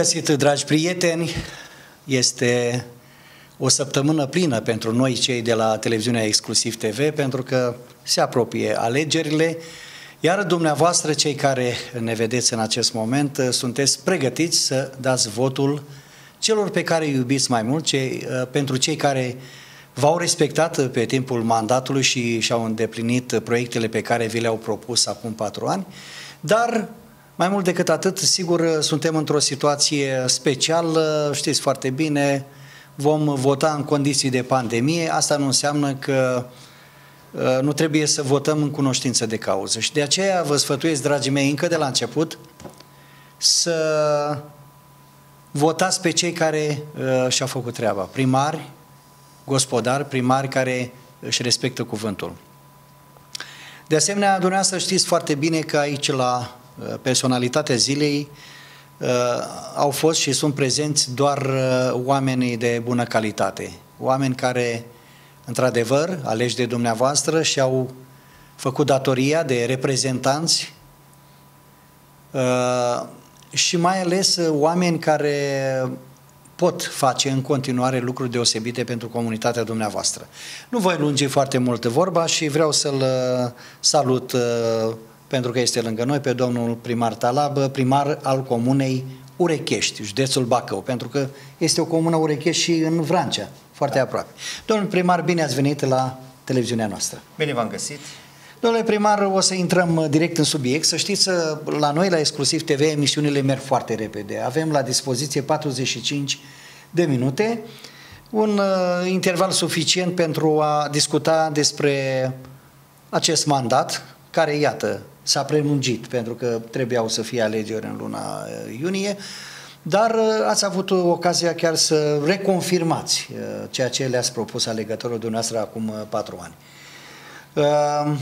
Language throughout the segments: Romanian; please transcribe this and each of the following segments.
găsit, dragi prieteni! Este o săptămână plină pentru noi, cei de la televiziunea Exclusiv TV, pentru că se apropie alegerile, iar dumneavoastră, cei care ne vedeți în acest moment, sunteți pregătiți să dați votul celor pe care îi iubiți mai mult, cei, pentru cei care v-au respectat pe timpul mandatului și și-au îndeplinit proiectele pe care vi le-au propus acum patru ani, dar mai mult decât atât, sigur, suntem într-o situație specială, știți foarte bine, vom vota în condiții de pandemie, asta nu înseamnă că uh, nu trebuie să votăm în cunoștință de cauză. Și de aceea vă sfătuiesc, dragii mei, încă de la început, să votați pe cei care uh, și-au făcut treaba. Primari, gospodari, primari care își respectă cuvântul. De asemenea, dumneavoastră știți foarte bine că aici la uh, personalitatea zilei uh, au fost și sunt prezenți doar uh, oamenii de bună calitate. Oameni care, într-adevăr, aleși de dumneavoastră și-au făcut datoria de reprezentanți și mai ales oameni care pot face în continuare lucruri deosebite pentru comunitatea dumneavoastră. Nu voi lungi foarte mult vorba și vreau să-l uh, salut uh, pentru că este lângă noi pe domnul primar Talab, primar al comunei Urechești, județul Bacău, pentru că este o comună Urechești și în Vrancea, foarte da. aproape. Domnul primar, bine ați venit la televiziunea noastră. Bine v-am găsit. Domnule primar, o să intrăm uh, direct în subiect. Să știți, la noi, la Exclusiv TV, emisiunile merg foarte repede. Avem la dispoziție 45 de minute, un uh, interval suficient pentru a discuta despre acest mandat, care, iată, s-a prelungit, pentru că trebuiau să fie alegeri în luna uh, iunie, dar uh, ați avut ocazia chiar să reconfirmați uh, ceea ce le-ați propus alegătorul dumneavoastră acum uh, patru ani. Uh,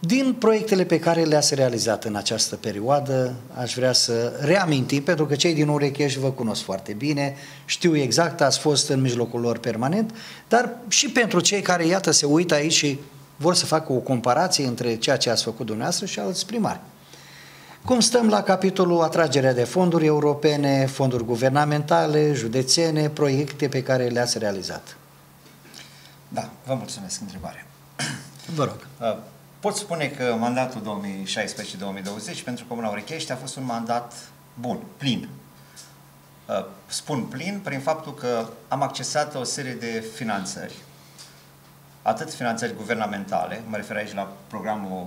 din proiectele pe care le-ați realizat în această perioadă, aș vrea să reamintim, pentru că cei din Urecheș vă cunosc foarte bine, știu exact, ați fost în mijlocul lor permanent, dar și pentru cei care, iată, se uită aici și vor să facă o comparație între ceea ce ați făcut dumneavoastră și alți primari. Cum stăm la capitolul atragerea de fonduri europene, fonduri guvernamentale, județene, proiecte pe care le-ați realizat? Da, vă mulțumesc întrebare. Vă rog. Uh, Pot spune că mandatul 2016-2020 pentru Comuna Urechești a fost un mandat bun, plin. Uh, spun plin prin faptul că am accesat o serie de finanțări, atât finanțări guvernamentale, mă refer aici la programul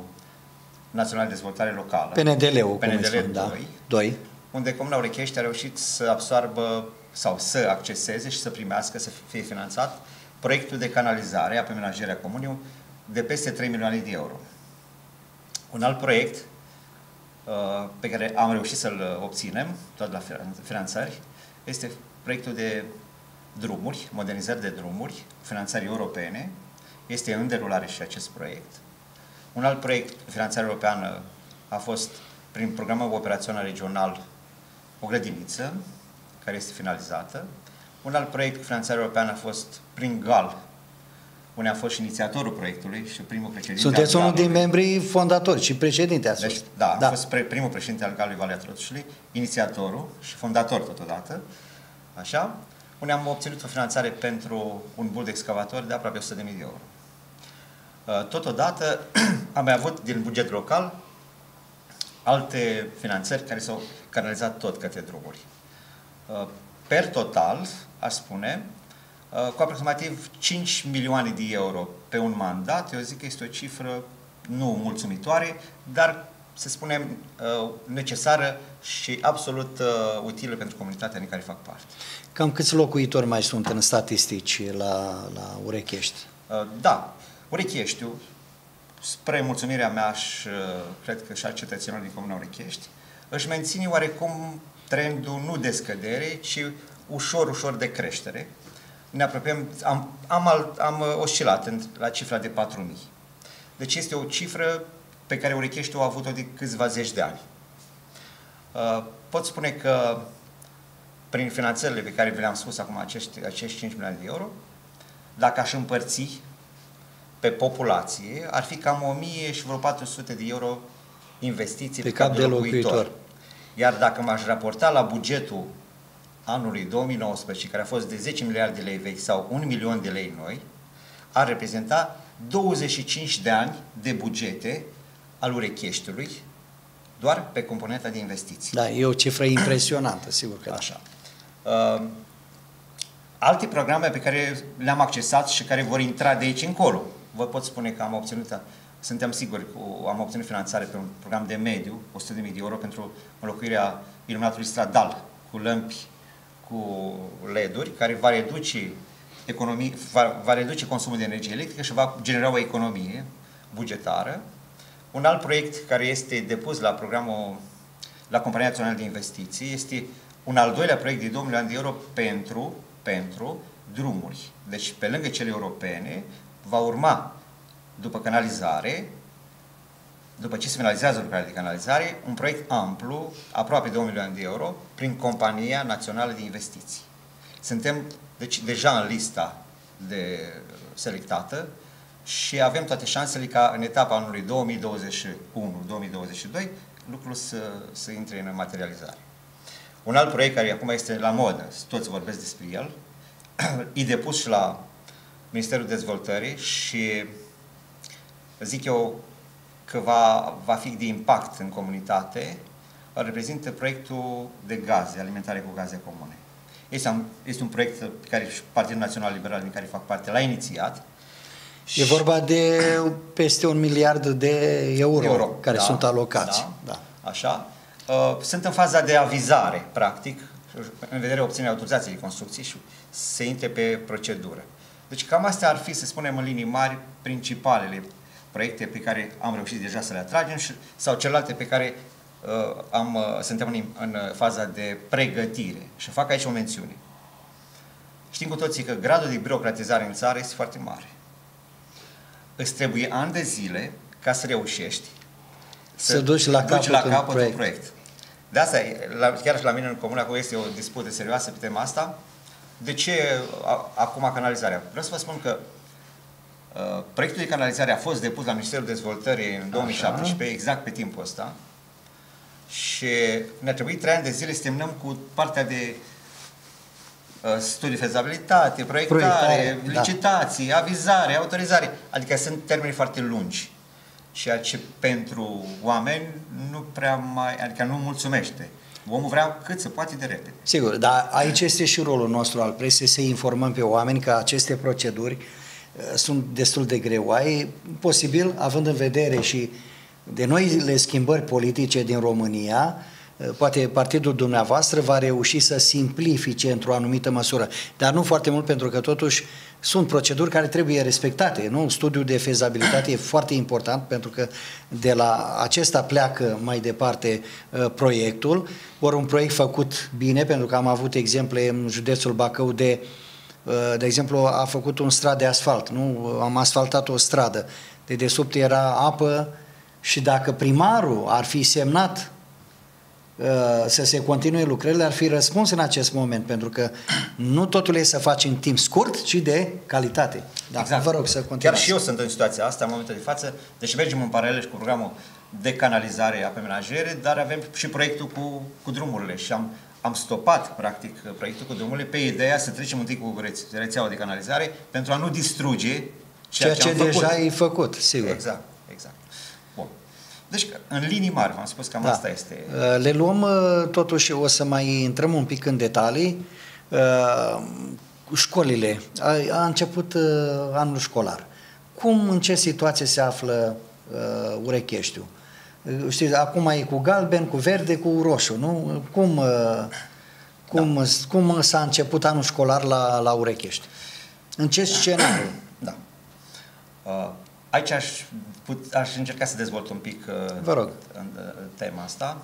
Național de Dezvoltare Locală, PNDL-ul, PNDL 2, da. 2, unde Comuna Urechești a reușit să absoarbă sau să acceseze și să primească, să fie finanțat proiectul de canalizare, a amenajarea comunii, de peste 3 milioane de euro. Un alt proiect uh, pe care am reușit să-l obținem, tot la finanțări, este proiectul de drumuri, modernizări de drumuri, finanțări europene. Este în derulare și acest proiect. Un alt proiect, finanțare europeană, a fost prin programul operațional regional o grădiniță, care este finalizată. Un alt proiect, finanțare europeană, a fost prin GAL, unde a fost și inițiatorul proiectului și primul președinte Sunteți unul din membrii fondatori și președinte ați deci, Da, da, a fost pre- primul președinte al Galului Valea Trotușului, inițiatorul și fondator totodată, așa, unde am obținut o finanțare pentru un bul de excavator de aproape 100.000 de euro. Uh, totodată am mai avut din buget local alte finanțări care s-au canalizat tot către drumuri. Uh, per total, aș spune, Uh, cu aproximativ 5 milioane de euro pe un mandat, eu zic că este o cifră nu mulțumitoare, dar să spunem uh, necesară și absolut uh, utilă pentru comunitatea în care fac parte. Cam câți locuitori mai sunt în statistici la, la Urechești? Da, Urecheștiu, spre mulțumirea mea și cred că și a cetățenilor din Comuna Urechești, își menține oarecum trendul nu de scădere, ci ușor, ușor de creștere ne apropiem, am, am, am uh, oscilat în, la cifra de 4.000. Deci este o cifră pe care Urechești a avut-o de câțiva zeci de ani. Uh, pot spune că prin finanțările pe care vi le-am spus acum, acești, acești 5 milioane de euro, dacă aș împărți pe populație, ar fi cam 1000 și vreo 400 de euro investiții pe, pe cap, cap de locuitor. locuitor. Iar dacă m-aș raporta la bugetul anului 2019, care a fost de 10 miliarde de lei vechi sau 1 milion de lei noi, ar reprezenta 25 de ani de bugete al urecheștiului doar pe componenta de investiții. Da, e o cifră impresionantă, sigur că da. Așa. Uh, alte programe pe care le-am accesat și care vor intra de aici încolo. Vă pot spune că am obținut, suntem siguri că am obținut finanțare pe un program de mediu, 100.000 de euro pentru înlocuirea iluminatului stradal cu lămpi cu LED-uri, care va reduce, economie, va, va reduce consumul de energie electrică și va genera o economie bugetară. Un alt proiect care este depus la programul la Compania Națională de Investiții este un al doilea proiect de 2 milioane de euro pentru, pentru drumuri. Deci, pe lângă cele europene, va urma, după canalizare, după ce se finalizează lucrarea de canalizare, un proiect amplu, aproape de 1 milioane de euro, prin Compania Națională de Investiții. Suntem deci, deja în lista de selectată și avem toate șansele ca în etapa anului 2021-2022 lucrul să, să intre în materializare. Un alt proiect care acum este la modă, toți vorbesc despre el, e depus și la Ministerul Dezvoltării și zic eu că va, va fi de impact în comunitate, reprezintă proiectul de gaze, alimentare cu gaze comune. Este un, este un proiect pe care și Partidul Național Liberal, din care fac parte, l-a inițiat. E vorba de peste un miliard de euro, euro care da, sunt alocați. Da, da. Așa. Uh, sunt în faza de avizare, practic, în vederea obținerea autorizației de construcții și se intre pe procedură. Deci cam astea ar fi, să spunem, în linii mari, principalele proiecte pe care am reușit deja să le atragem și, sau celelalte pe care uh, am, uh, suntem în, în faza de pregătire. Și fac aici o mențiune. Știm cu toții că gradul de birocratizare în țară este foarte mare. Îți trebuie ani de zile ca să reușești să, să duci la duci capăt, la capăt un proiect. un proiect. De asta, la, chiar și la mine în comună, acolo este o dispută serioasă pe tema asta. De ce a, acum canalizarea? Vreau să vă spun că uh, proiectul de canalizare a fost depus la Ministerul Dezvoltării în 2017, Așa. exact pe timpul ăsta. Și ne-a trebuit trei ani de zile să terminăm cu partea de uh, studii fezabilitate, proiectare, proiectare da. licitații, da. avizare, autorizare. Adică sunt termeni foarte lungi ceea ce pentru oameni nu prea mai, adică nu mulțumește. Omul vrea cât se poate de repede. Sigur, dar aici este și rolul nostru al presei să informăm pe oameni că aceste proceduri uh, sunt destul de greoaie, posibil, având în vedere și de noile schimbări politice din România, uh, poate partidul dumneavoastră va reuși să simplifice într-o anumită măsură, dar nu foarte mult pentru că totuși sunt proceduri care trebuie respectate. Nu? Studiul de fezabilitate e foarte important pentru că de la acesta pleacă mai departe uh, proiectul. Ori un proiect făcut bine, pentru că am avut exemple în județul Bacău de uh, de exemplu, a făcut un strat de asfalt, nu? Am asfaltat o stradă. De desubt era apă și dacă primarul ar fi semnat Uh, să se continue lucrările, ar fi răspuns în acest moment, pentru că nu totul e să faci în timp scurt, ci de calitate. Da, exact. Vă rog să continuați. Chiar și eu sunt în situația asta în momentul de față, deci mergem în paralel și cu programul de canalizare a menajere, dar avem și proiectul cu, cu drumurile și am, am stopat, practic, proiectul cu drumurile pe ideea să trecem întâi cu rețeaua de canalizare pentru a nu distruge ceea, ceea ce, ce deja ai făcut, sigur. Exact, exact. Deci, în linii mari, v-am spus că da. asta este. Uh, le luăm, uh, totuși, o să mai intrăm un pic în detalii. Uh, școlile. A, a început anul școlar. Cum, în ce situație se află Urecheștiu? Știți, acum e cu galben, cu verde, cu roșu, nu? Cum, cum, da. cum s-a început anul școlar la, la Urechești? În ce scenariu? Da. Uh, aici aș put, aș încerca să dezvolt un pic uh, Vă rog. în uh, tema asta.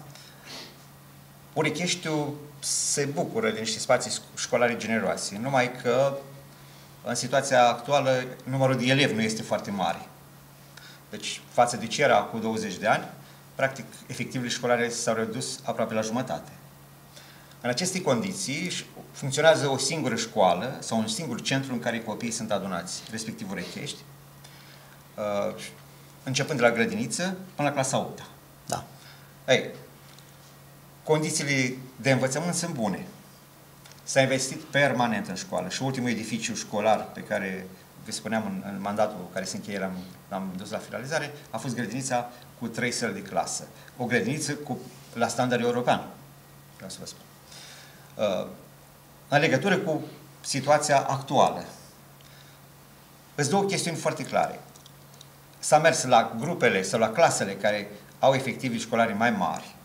Urecheștiu se bucură de niște spații școlare generoase, numai că în situația actuală numărul de elevi nu este foarte mare. Deci, față de ce era cu 20 de ani, practic, efectivele școlare s-au redus aproape la jumătate. În aceste condiții funcționează o singură școală sau un singur centru în care copiii sunt adunați, respectiv Urechești, uh, începând de la grădiniță până la clasa 8 Da. Ei, condițiile de învățământ sunt bune. S-a investit permanent în școală și ultimul edificiu școlar pe care vă spuneam în, în mandatul care se încheie, l-am, l-am dus la finalizare, a fost grădinița cu trei săli de clasă. O grădiniță cu, la standard european, vreau să vă spun. Uh, în legătură cu situația actuală, îți două chestiuni foarte clare. S-a mers la grupele sau la clasele care au efectivi școlari mai mari,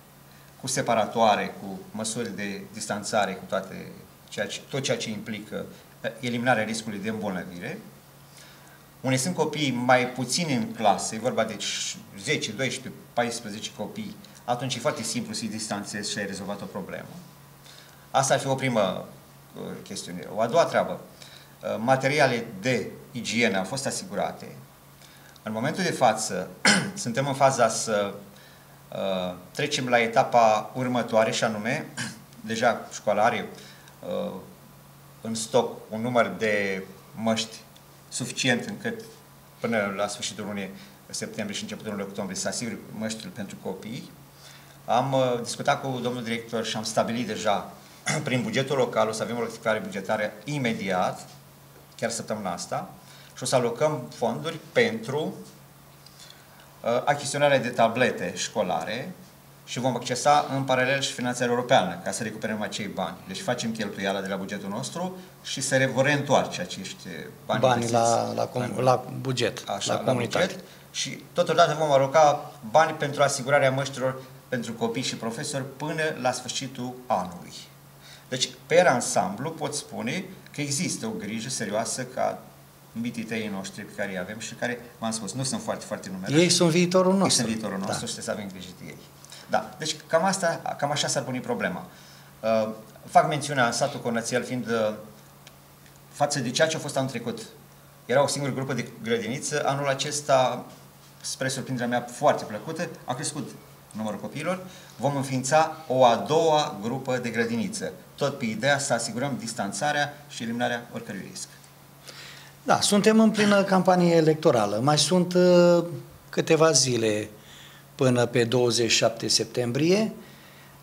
cu separatoare, cu măsuri de distanțare, cu toate ceea ce, tot ceea ce implică uh, eliminarea riscului de îmbolnăvire, unde sunt copii mai puțini în clasă, e vorba de 10, 12, 14 copii, atunci e foarte simplu să-i distanțezi și ai rezolvat o problemă. Asta ar fi o primă uh, chestiune. O a doua treabă, uh, materiale de igienă au fost asigurate. În momentul de față, suntem în faza să uh, trecem la etapa următoare și anume, deja școlare uh, în stoc un număr de măști suficient încât până la sfârșitul lunii septembrie și începutul lunii octombrie să asigure măștile pentru copii. Am uh, discutat cu domnul director și am stabilit deja prin bugetul local o să avem o rectificare bugetară imediat, chiar săptămâna asta, și o să alocăm fonduri pentru uh, achiziționarea de tablete școlare și vom accesa în paralel și finanțarea europeană ca să recuperăm acei bani. Deci facem cheltuiala de la bugetul nostru și se vor reîntoarce acești bani Banii la, la, com- la buget, Așa, la comunitate. La buget, și totodată vom aloca bani pentru asigurarea măștilor pentru copii și profesori până la sfârșitul anului. Deci, pe ansamblu, pot spune că există o grijă serioasă ca mititei noștri pe care îi avem și care, v-am spus, nu sunt foarte, foarte numeroși. Ei sunt viitorul nostru. Ei sunt viitorul nostru da. și trebuie să avem grijă de ei. Da, deci cam, asta, cam așa s-ar pune problema. Uh, fac mențiunea în satul Cornățel fiind uh, față de ceea ce a fost anul trecut. Era o singură grupă de grădiniță, anul acesta, spre surprinderea mea foarte plăcută, a crescut numărul copiilor, vom înființa o a doua grupă de grădiniță. Tot pe ideea să asigurăm distanțarea și eliminarea oricărui risc. Da, suntem în plină campanie electorală. Mai sunt uh, câteva zile până pe 27 septembrie.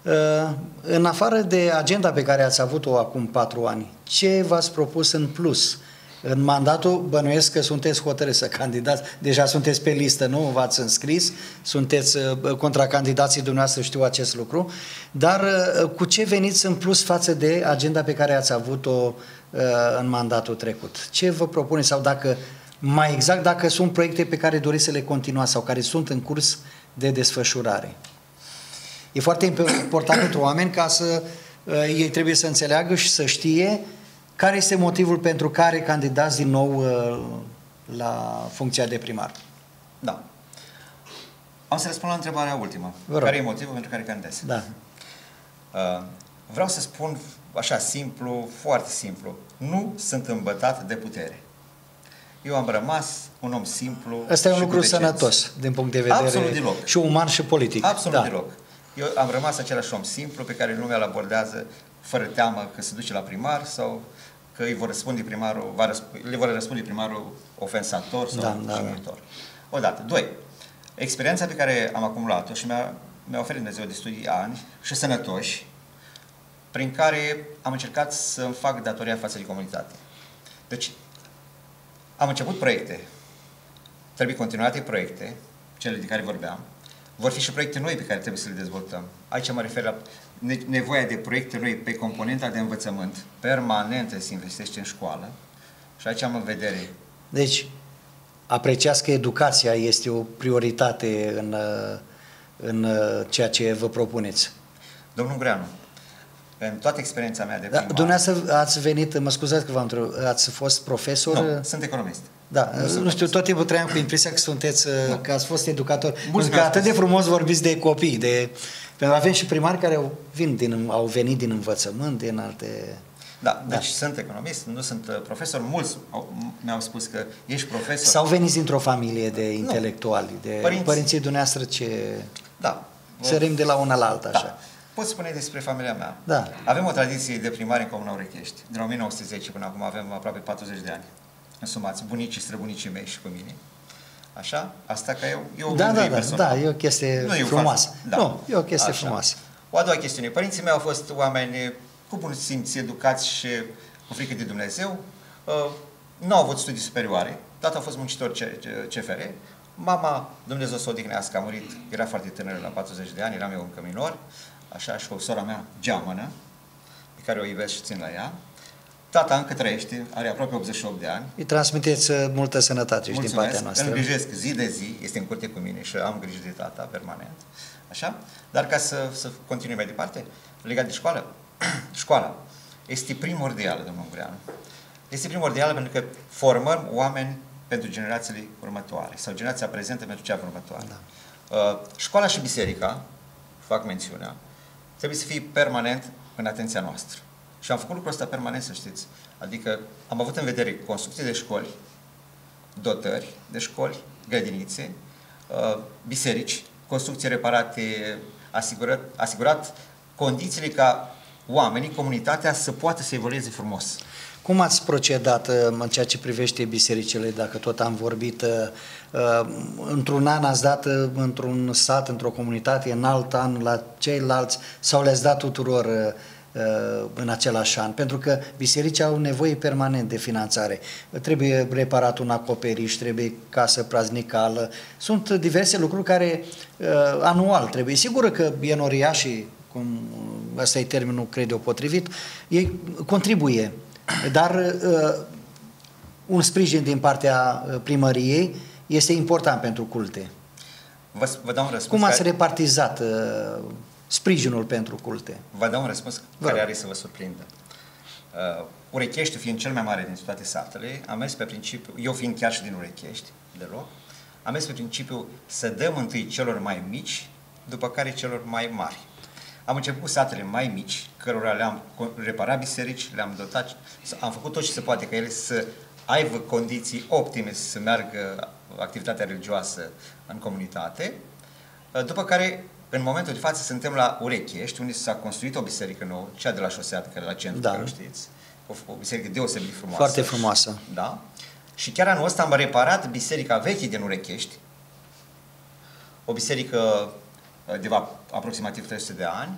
Uh, în afară de agenda pe care ați avut-o acum patru ani, ce v-ați propus în plus? În mandatul bănuiesc că sunteți hotărâți să candidați, deja sunteți pe listă, nu v-ați înscris, sunteți uh, contra candidații dumneavoastră, știu acest lucru, dar uh, cu ce veniți în plus față de agenda pe care ați avut-o în mandatul trecut? Ce vă propune sau dacă, mai exact, dacă sunt proiecte pe care doriți să le continuați sau care sunt în curs de desfășurare? E foarte important pentru oameni ca să ei trebuie să înțeleagă și să știe care este motivul pentru care candidați din nou la funcția de primar. Da. Am să răspund la întrebarea ultimă. Care e motivul pentru care candidez? Da. Vreau să spun așa simplu, foarte simplu. Nu sunt îmbătat de putere. Eu am rămas un om simplu. Asta e un lucru sănătos din punct de vedere Absolut deloc. și uman și politic. Absolut da. deloc. Eu am rămas același om simplu pe care lumea îl abordează fără teamă că se duce la primar sau că îi vor răspunde primarul, va răsp- le vor răspunde primarul ofensator sau da, da, da. Odată. Doi. Experiența pe care am acumulat-o și mi-a, mi-a oferit Dumnezeu de studii ani și sănătoși, prin care am încercat să-mi fac datoria față de comunitate. Deci, am început proiecte, trebuie continuate proiecte, cele de care vorbeam, vor fi și proiecte noi pe care trebuie să le dezvoltăm. Aici mă refer la nevoia de proiecte noi pe componenta de învățământ, permanent se investește în școală și aici am în vedere. Deci, apreciați că educația este o prioritate în, în ceea ce vă propuneți. Domnul Greanu, în toată experiența mea de da, primar... Dumneavoastră ați venit, mă scuzați că v-am întrebat, ați fost profesor? Nu, sunt economist. Da, nu, nu știu, tot timpul trăiam cu impresia că sunteți, da. că ați fost educator. Mulți că atât de frumos vorbiți de copii, de... Pentru că avem și primari care au, vin din, au venit din învățământ, din alte... Da, da, deci sunt economist, nu sunt uh, profesor. Mulți mi-au spus că ești profesor. Sau veniți dintr-o familie de intelectuali, de Părinți, părinții dumneavoastră ce... Da. Sărim de la una la alta, așa. Da. Pot spune despre familia mea. Da. Avem o tradiție de primare în Comuna Urechești. Din 1910 până acum avem aproape 40 de ani. Însumați, bunicii, străbunicii mei și cu mine. Așa? Asta ca eu, eu Da, da, da, personal. da, e o chestie Nu e frumoasă. foarte- da. Nu, e o chestie Așa. frumoasă. O a doua chestiune. Părinții mei au fost oameni cu bun simț, educați și cu frică de Dumnezeu. Uh, Nu au avut studii superioare. Tata a fost muncitor C- C- CFR. Mama, Dumnezeu să o odihnească, a murit, era foarte tânără, la 40 de ani, eram eu încă minor. Așa, și cu sora mea, geamănă, pe care o iubesc și țin la ea. Tata încă trăiește, are aproape 88 de ani. Îi transmiteți uh, multă sănătate și din partea noastră. îngrijesc zi de zi, este în curte cu mine și am grijă de tata permanent. Așa? Dar ca să, să continui mai departe, legat de școală, școala este primordială, domnul Ungureanu. Este primordială pentru că formăm oameni pentru generațiile următoare sau generația prezentă pentru cea următoare. Da. Uh, școala și biserica, fac mențiunea, trebuie să fie permanent în atenția noastră. Și am făcut lucrul ăsta permanent, să știți. Adică am avut în vedere construcții de școli, dotări de școli, grădinițe, uh, biserici, construcții reparate, asigurat, asigurat condițiile ca oamenii, comunitatea să poată să evolueze frumos. Cum ați procedat uh, în ceea ce privește bisericile, dacă tot am vorbit? uh, uh, Într-un an ați dat uh, într-un sat, într-o comunitate, în alt an la ceilalți sau le-ați dat tuturor uh, uh, în același an? Pentru că bisericii au nevoie permanent de finanțare. Trebuie reparat un acoperiș, trebuie casă praznicală. Sunt diverse lucruri care uh, anual trebuie. Sigur că bienoriașii, cum ăsta e termenul, cred eu, potrivit, ei contribuie dar uh, un sprijin din partea uh, primăriei este important pentru culte. Vă, vă dau un răspuns Cum ați care, repartizat uh, sprijinul pentru culte? vă dau un răspuns Vă care rog. are să vă surprindă. Uh, Urechești fiind cel mai mare din toate satele, am mers pe principiu, eu fiind chiar și din Urechești, deloc, am mers pe principiu să dăm întâi celor mai mici, după care celor mai mari. Am început cu satele mai mici, cărora le-am co- reparat biserici, le-am dotat, am făcut tot ce se poate ca ele să aibă condiții optime să meargă activitatea religioasă în comunitate, după care, în momentul de față, suntem la Urechești, unde s-a construit o biserică nouă, cea de la șosea, care la centru, Da. care o știți, o, o biserică deosebit frumoasă. Foarte frumoasă. Da. Și chiar anul ăsta am reparat biserica veche din Urechești, o biserică uh, de va- aproximativ 300 de ani,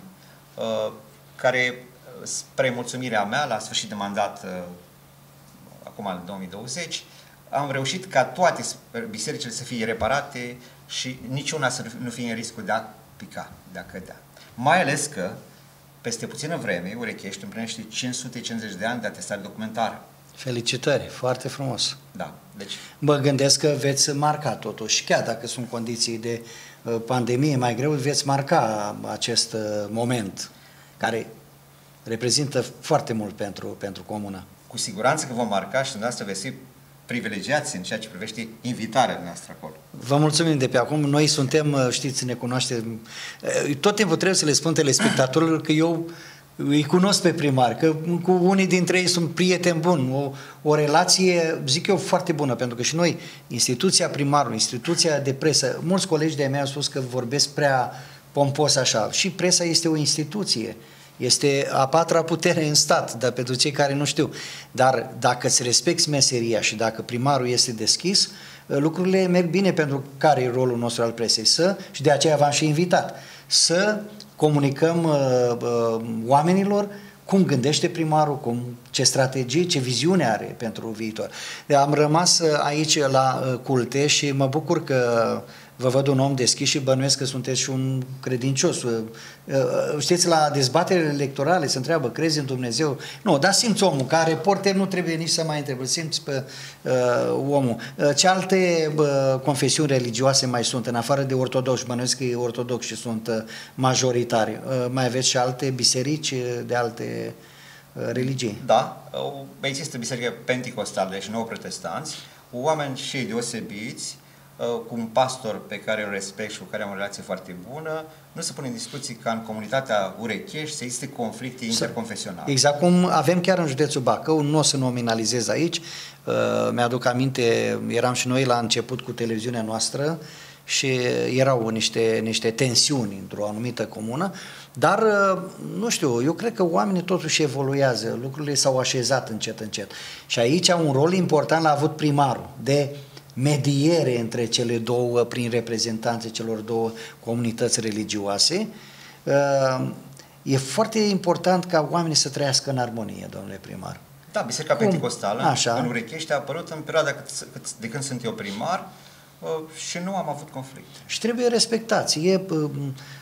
uh, care, uh, spre mulțumirea mea, la sfârșit de mandat, uh, acum în 2020, am reușit ca toate sp- bisericile să fie reparate și niciuna să nu fie în riscul de a pica, de a cădea. Mai ales că, peste puțină vreme, Urechești împlinește 550 de ani de atestare documentară. Felicitări, foarte frumos. Da, deci Mă gândesc că veți marca totuși, chiar dacă sunt condiții de uh, pandemie mai greu, veți marca acest uh, moment care reprezintă foarte mult pentru, pentru comună. cu siguranță că vom marca și dumneavoastră veți fi privilegiați în ceea ce privește invitarea noastră acolo. Vă mulțumim de pe acum. Noi suntem, uh, știți, ne cunoaștem. Uh, Tot timpul trebuie să le spun telespectatorilor că eu îi cunosc pe primar, că cu unii dintre ei sunt prieteni buni, o, o relație, zic eu, foarte bună, pentru că și noi, instituția primarului, instituția de presă, mulți colegi de-ai mei au spus că vorbesc prea pompos așa. Și presa este o instituție. Este a patra putere în stat, dar pentru cei care nu știu. Dar dacă îți respecti meseria și dacă primarul este deschis, lucrurile merg bine pentru care e rolul nostru al presei. Să, și de aceea v-am și invitat, să comunicăm uh, uh, oamenilor cum gândește primarul, cum, ce strategie, ce viziune are pentru viitor. Am rămas uh, aici la uh, culte și mă bucur că vă văd un om deschis și bănuiesc că sunteți și un credincios. Uh, uh, Știți, la dezbaterile electorale se întreabă, crezi în Dumnezeu? Nu, dar simți omul, ca reporter nu trebuie nici să mai întrebi, simți pe uh, omul. Uh, ce alte uh, confesiuni religioase mai sunt, în afară de ortodoxi? Bănuiesc că ortodoxi sunt uh, majoritari. Uh, mai aveți și alte biserici uh, de alte uh, religii? Da, au- există biserică penticostale și nouă protestanți, oameni și ei deosebiți, uh, cu un pastor pe care îl respect și cu care am o relație foarte bună, nu se pune în discuții ca în comunitatea Urechești să existe conflicte interconfesionale. Exact cum avem chiar în județul Bacău, nu o să nominalizez aici, uh, mi-aduc aminte, eram și noi la început cu televiziunea noastră și erau niște, niște tensiuni într-o anumită comună, dar, nu știu, eu cred că oamenii totuși evoluează, lucrurile s-au așezat încet, încet. Și aici un rol important l-a avut primarul, de mediere între cele două, prin reprezentanțe celor două comunități religioase. E foarte important ca oamenii să trăiască în armonie, domnule primar. Da, Biserica Cum? Pentecostală Așa. în Urechește a apărut în perioada de când sunt eu primar uh, și nu am avut conflict. Și trebuie respectați. E, uh,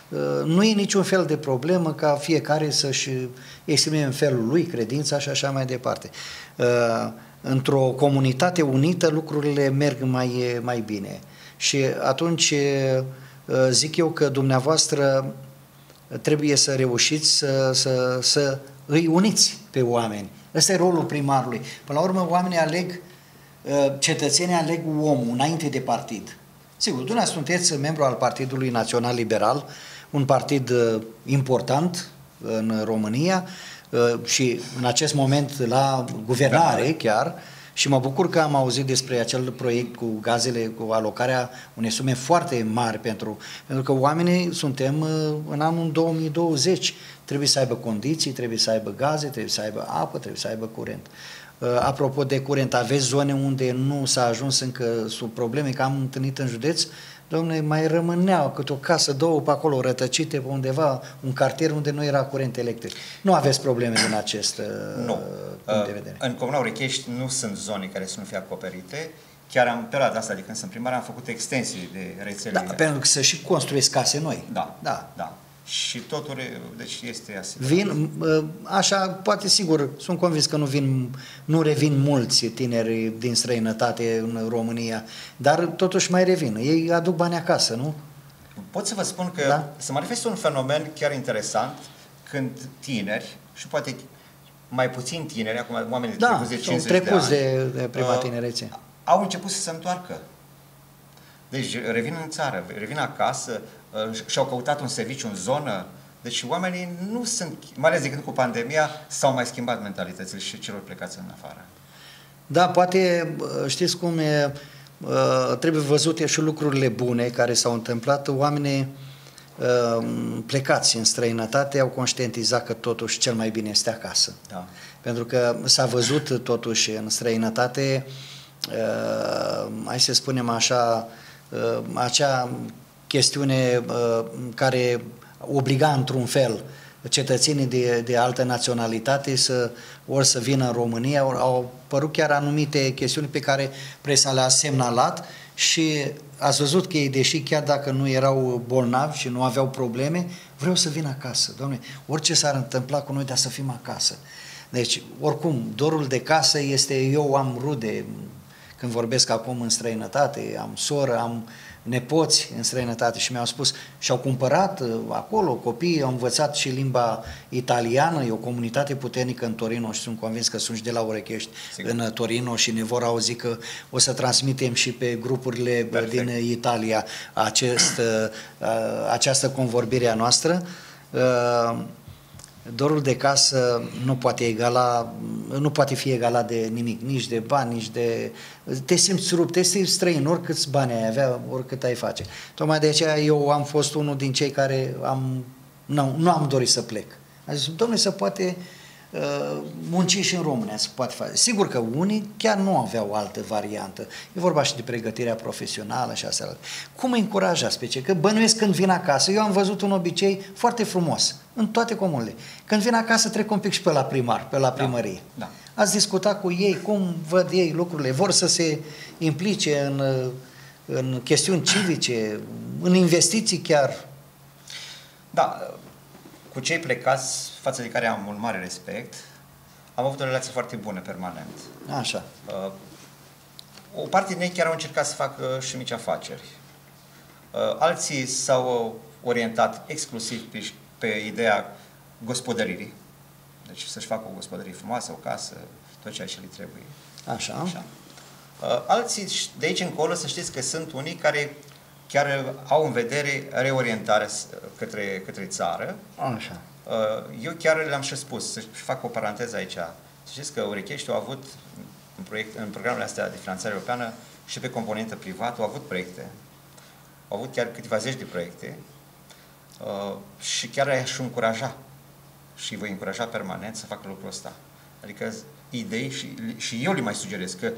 uh, nu e niciun fel de problemă ca fiecare să-și exprime în felul lui credința și așa mai departe. Într-o comunitate unită lucrurile merg mai, mai bine. Și atunci zic eu că dumneavoastră trebuie să reușiți să, să, să îi uniți pe oameni Ăsta e rolul primarului. Până la urmă, oamenii aleg, uh, cetățenii aleg omul înainte de partid. Sigur, dumneavoastră sunteți membru al Partidului Național Liberal, un partid uh, important în România uh, și în acest moment la guvernare chiar, și mă bucur că am auzit despre acel proiect cu gazele, cu alocarea unei sume foarte mari pentru, pentru că oamenii suntem în anul 2020. Trebuie să aibă condiții, trebuie să aibă gaze, trebuie să aibă apă, trebuie să aibă curent. Uh, apropo de curent, aveți zone unde nu s-a ajuns încă sub probleme, că am întâlnit în județ, domnule, mai rămâneau câte o casă, două pe acolo rătăcite pe undeva, un cartier unde nu era curent electric. Nu aveți probleme din acest uh, nu. punct de vedere? În Comuna Urechești nu sunt zone care să nu fie acoperite. Chiar în perioada asta de când sunt primar am făcut extensii de rețele. Da, pentru că să și construiesc case noi. Da, da. da și totul, deci este asigurat. Vin, așa, poate sigur, sunt convins că nu vin, nu revin mulți tineri din străinătate în România, dar totuși mai revin. Ei aduc bani acasă, nu? Pot să vă spun că da? se manifestă un fenomen chiar interesant când tineri, și poate mai puțin tineri, acum oamenii da, trecuți de 50 trecuți de, ani, de, de prima uh, tinerețe. Au început să se întoarcă. Deci revin în țară, revin acasă, Uh, și-au căutat un serviciu în zonă. Deci oamenii nu sunt, mai ales decât cu pandemia, s-au mai schimbat mentalitățile și celor plecați în afară. Da, poate uh, știți cum e, uh, trebuie văzute și lucrurile bune care s-au întâmplat. Oamenii plecați în străinătate au conștientizat că totuși cel mai bine este acasă. Da. Pentru că s-a văzut totuși în străinătate, hai să spunem așa, acea chestiune uh, care obliga într-un fel cetățenii de, de altă naționalitate să ori să vină în România, ori au apărut chiar anumite chestiuni pe care presa le-a semnalat și ați văzut că ei, deși chiar dacă nu erau bolnavi și nu aveau probleme, vreau să vin acasă. Doamne, orice s-ar întâmpla cu noi, dar să fim acasă. Deci, oricum, dorul de casă este, eu am rude, când vorbesc acum în străinătate, am soră, am uh, nepoți în străinătate și mi-au spus și-au cumpărat uh, acolo, copiii au învățat și limba italiană, e o comunitate puternică în Torino și sunt convins că sunt și de la Orechești Sigur. în Torino și ne vor auzi că o să transmitem și pe grupurile uh, Perfect. din Italia acest, uh, această convorbire a noastră dorul de casă nu poate egala, nu poate fi egalat de nimic, nici de bani, nici de... Te simți rupt, te simți străin, oricâți bani ai avea, oricât ai face. Tocmai de aceea eu am fost unul din cei care am, nu, nu am dorit să plec. Am zis, domnule, se poate uh, munci și în România, se poate face. Sigur că unii chiar nu aveau altă variantă. E vorba și de pregătirea profesională și asta. Cum încurajați pe cei? Că bănuiesc când vin acasă. Eu am văzut un obicei foarte frumos în toate comunele. Când vin acasă trec un pic și pe la primar, pe la da, primărie. Da, da. Ați discutat cu ei cum văd ei lucrurile, vor să se implice în, în chestiuni civice, în investiții chiar. Da, cu cei plecați, față de care am un mare respect, am avut o relație foarte bună permanent. Așa. Uh, o parte din ei chiar au încercat să facă și mici afaceri. Uh, alții s-au orientat exclusiv pe pe ideea gospodăririi. Deci să-și facă o gospodărie frumoasă, o casă, tot ceea ce le trebuie. Așa. Așa. Uh, alții de aici încolo să știți că sunt unii care chiar au în vedere reorientarea către, către țară. Așa. Uh, eu chiar le-am și spus, să fac o paranteză aici. Să știți că Urechești au avut în, proiect, în programele astea de finanțare europeană și pe componentă privată au avut proiecte au avut chiar câteva zeci de proiecte uh, și chiar aș încuraja și voi încuraja permanent să facă lucrul ăsta. Adică idei și, și eu le mai sugerez că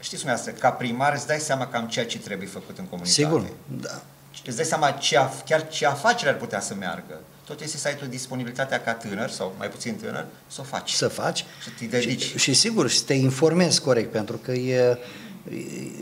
știți dumneavoastră, ca primar îți dai seama cam ceea ce trebuie făcut în comunitate. Sigur, da. Îți dai seama ce, chiar ce afaceri ar putea să meargă. Tot este să ai tu disponibilitatea ca tânăr sau mai puțin tânăr să o faci. Să faci. Și te dedici. Și, și sigur, și te informezi corect, pentru că e,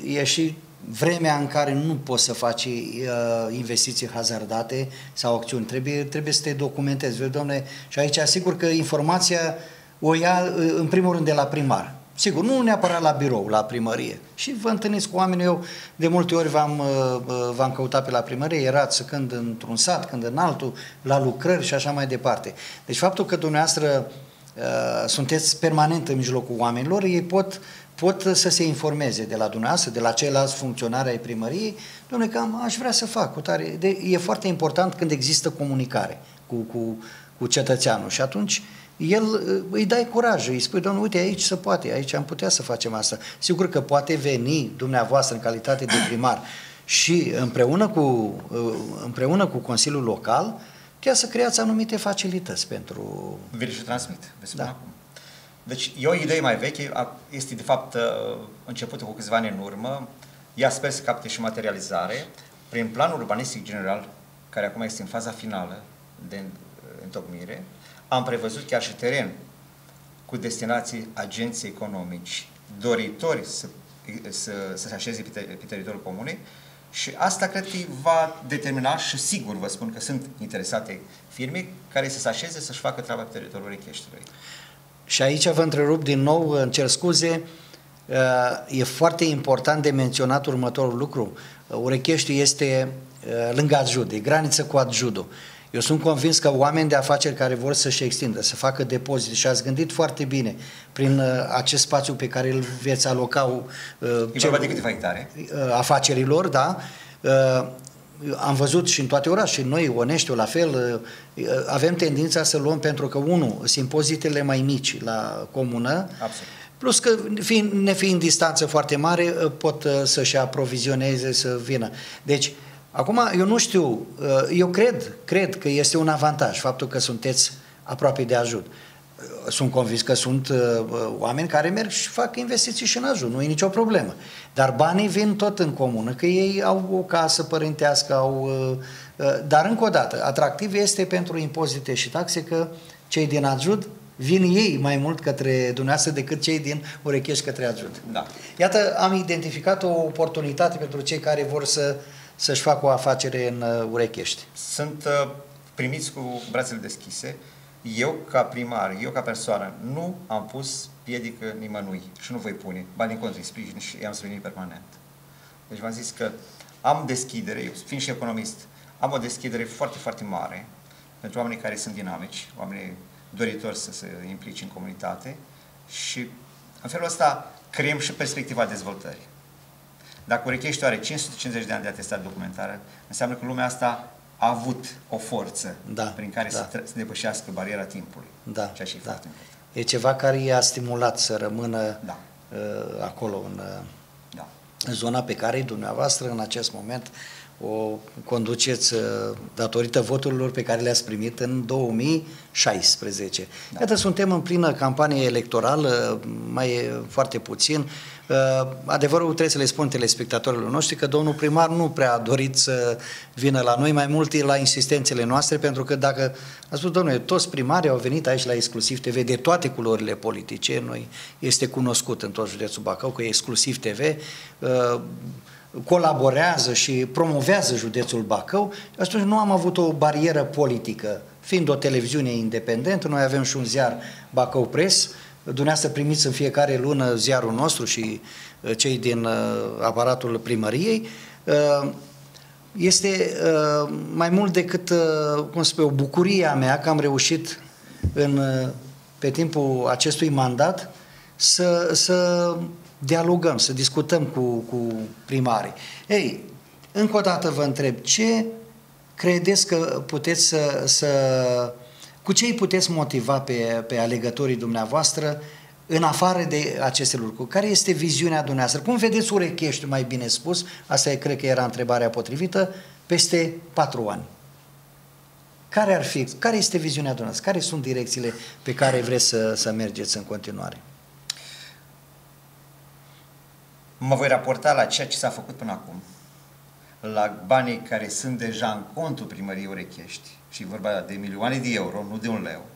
e și vremea în care nu poți să faci uh, investiții hazardate sau acțiuni. Trebuie, trebuie să te documentezi. Vezi, domne, și aici asigur că informația o ia uh, în primul rând de la primar. Sigur, nu neapărat la birou, la primărie. Și vă întâlniți cu oameni, eu de multe ori v-am, uh, uh, v-am căutat pe la primărie, erați când într-un sat, când în altul, la lucrări și așa mai departe. Deci faptul că dumneavoastră uh, sunteți permanent în mijlocul oamenilor, ei pot, pot să se informeze de la dumneavoastră, de la ceilalți funcționari ai primăriei, domnule, că am, aș vrea să fac cu tare. De, e foarte important când există comunicare cu, cu, cu cetățeanul și atunci uh, el uh, îi dai curaj, îi spui, domnule, uite, aici se poate, aici am putea să facem asta. Sigur că poate veni dumneavoastră în calitate de primar și împreună cu, uh, împreună cu Consiliul Local, chiar să creați anumite facilități pentru... Vi și transmit, vă da. acum. Deci e o idee mai veche, este de fapt uh, începută cu câțiva ani în urmă, ea sper să capte și materializare, prin planul urbanistic general, care acum este în faza finală de întocmire, am prevăzut chiar și teren cu destinații agenții economici doritori să, să, să se așeze pe, pe teritoriul comunei și asta cred că va determina și sigur vă spun că sunt interesate firme care să se așeze să-și facă treaba pe teritoriul Recheștiului. Și aici vă întrerup din nou, îmi cer scuze, e foarte important de menționat următorul lucru. Urechești este lângă Adjud, e graniță cu Adjudul. Eu sunt convins că oameni de afaceri care vor să-și extindă, să facă depozite și ați gândit foarte bine prin uh, acest spațiu pe care îl veți aloca uh, cel, de câteva hectare. Uh, afacerilor, da, uh, am văzut și în toate orașele, noi, Oneștiu, la fel, uh, avem tendința să luăm pentru că, unul, sunt impozitele mai mici la comună, Absolut. Plus că, fiind, ne fiind distanță foarte mare, uh, pot să-și aprovizioneze, să vină. Deci, Acum, eu nu știu, uh, eu cred, cred că este un avantaj faptul că sunteți aproape de ajut. Uh, sunt convins că sunt uh, oameni care merg și fac investiții și în ajut, nu e nicio problemă. Dar banii vin tot în comună, că ei au o casă părintească, au... Dar încă o dată, atractiv este pentru impozite și taxe că cei din ajut vin ei mai mult către dumneavoastră decât cei din Urecheș către ajut. Da. Iată, am identificat o oportunitate pentru cei care vor să uh, să-și facă o afacere în uh, Urechești. Sunt uh, primiți cu brațele deschise. Eu, ca primar, eu, ca persoană, nu am pus piedică nimănui și nu voi pune. Ba din contră, sprijin și i-am sprijinit permanent. Deci v-am zis că am deschidere, eu fiind și economist, am o deschidere foarte, foarte mare pentru oamenii care sunt dinamici, oamenii doritori să se implice în comunitate și în felul ăsta creăm și perspectiva dezvoltării. Dacă Urechești are 550 de ani de atestat documentară, înseamnă că lumea asta a avut o forță da, prin care da. să, să depășească bariera timpului. Da, ceea ce e da. foarte important. E ceva care i-a stimulat să rămână da. uh, acolo, în, uh, da. în zona pe care dumneavoastră în acest moment o conduceți uh, datorită voturilor pe care le-ați primit în 2016. Da. Iată, suntem în plină campanie electorală, mai e foarte puțin. Uh, adevărul trebuie să le spun telespectatorilor noștri că domnul primar nu prea a dorit să vină la noi, mai mult la insistențele noastre, pentru că dacă a spus, domnule, toți primarii au venit aici la Exclusiv TV de toate culorile politice, noi este cunoscut în tot județul Bacău că Exclusiv TV uh, colaborează și promovează județul Bacău, atunci nu am avut o barieră politică. Fiind o televiziune independentă, noi avem și un ziar Bacău Press, dumneavoastră primiți în fiecare lună ziarul nostru și uh, cei din uh, aparatul primăriei, uh, este mai mult decât, cum spune, o bucurie a mea că am reușit în, pe timpul acestui mandat să, să dialogăm, să discutăm cu, cu primarii. Ei, încă o dată vă întreb, ce credeți că puteți să, să cu ce îi puteți motiva pe, pe alegătorii dumneavoastră în afară de aceste lucruri, care este viziunea dumneavoastră? Cum vedeți urechești, mai bine spus, asta e, cred că era întrebarea potrivită, peste patru ani? Care ar fi, care este viziunea dumneavoastră? Care sunt direcțiile pe care vreți să, să mergeți în continuare? Mă voi raporta la ceea ce s-a făcut până acum, la banii care sunt deja în contul primăriei Urechești și vorba de milioane de euro, nu de un leu.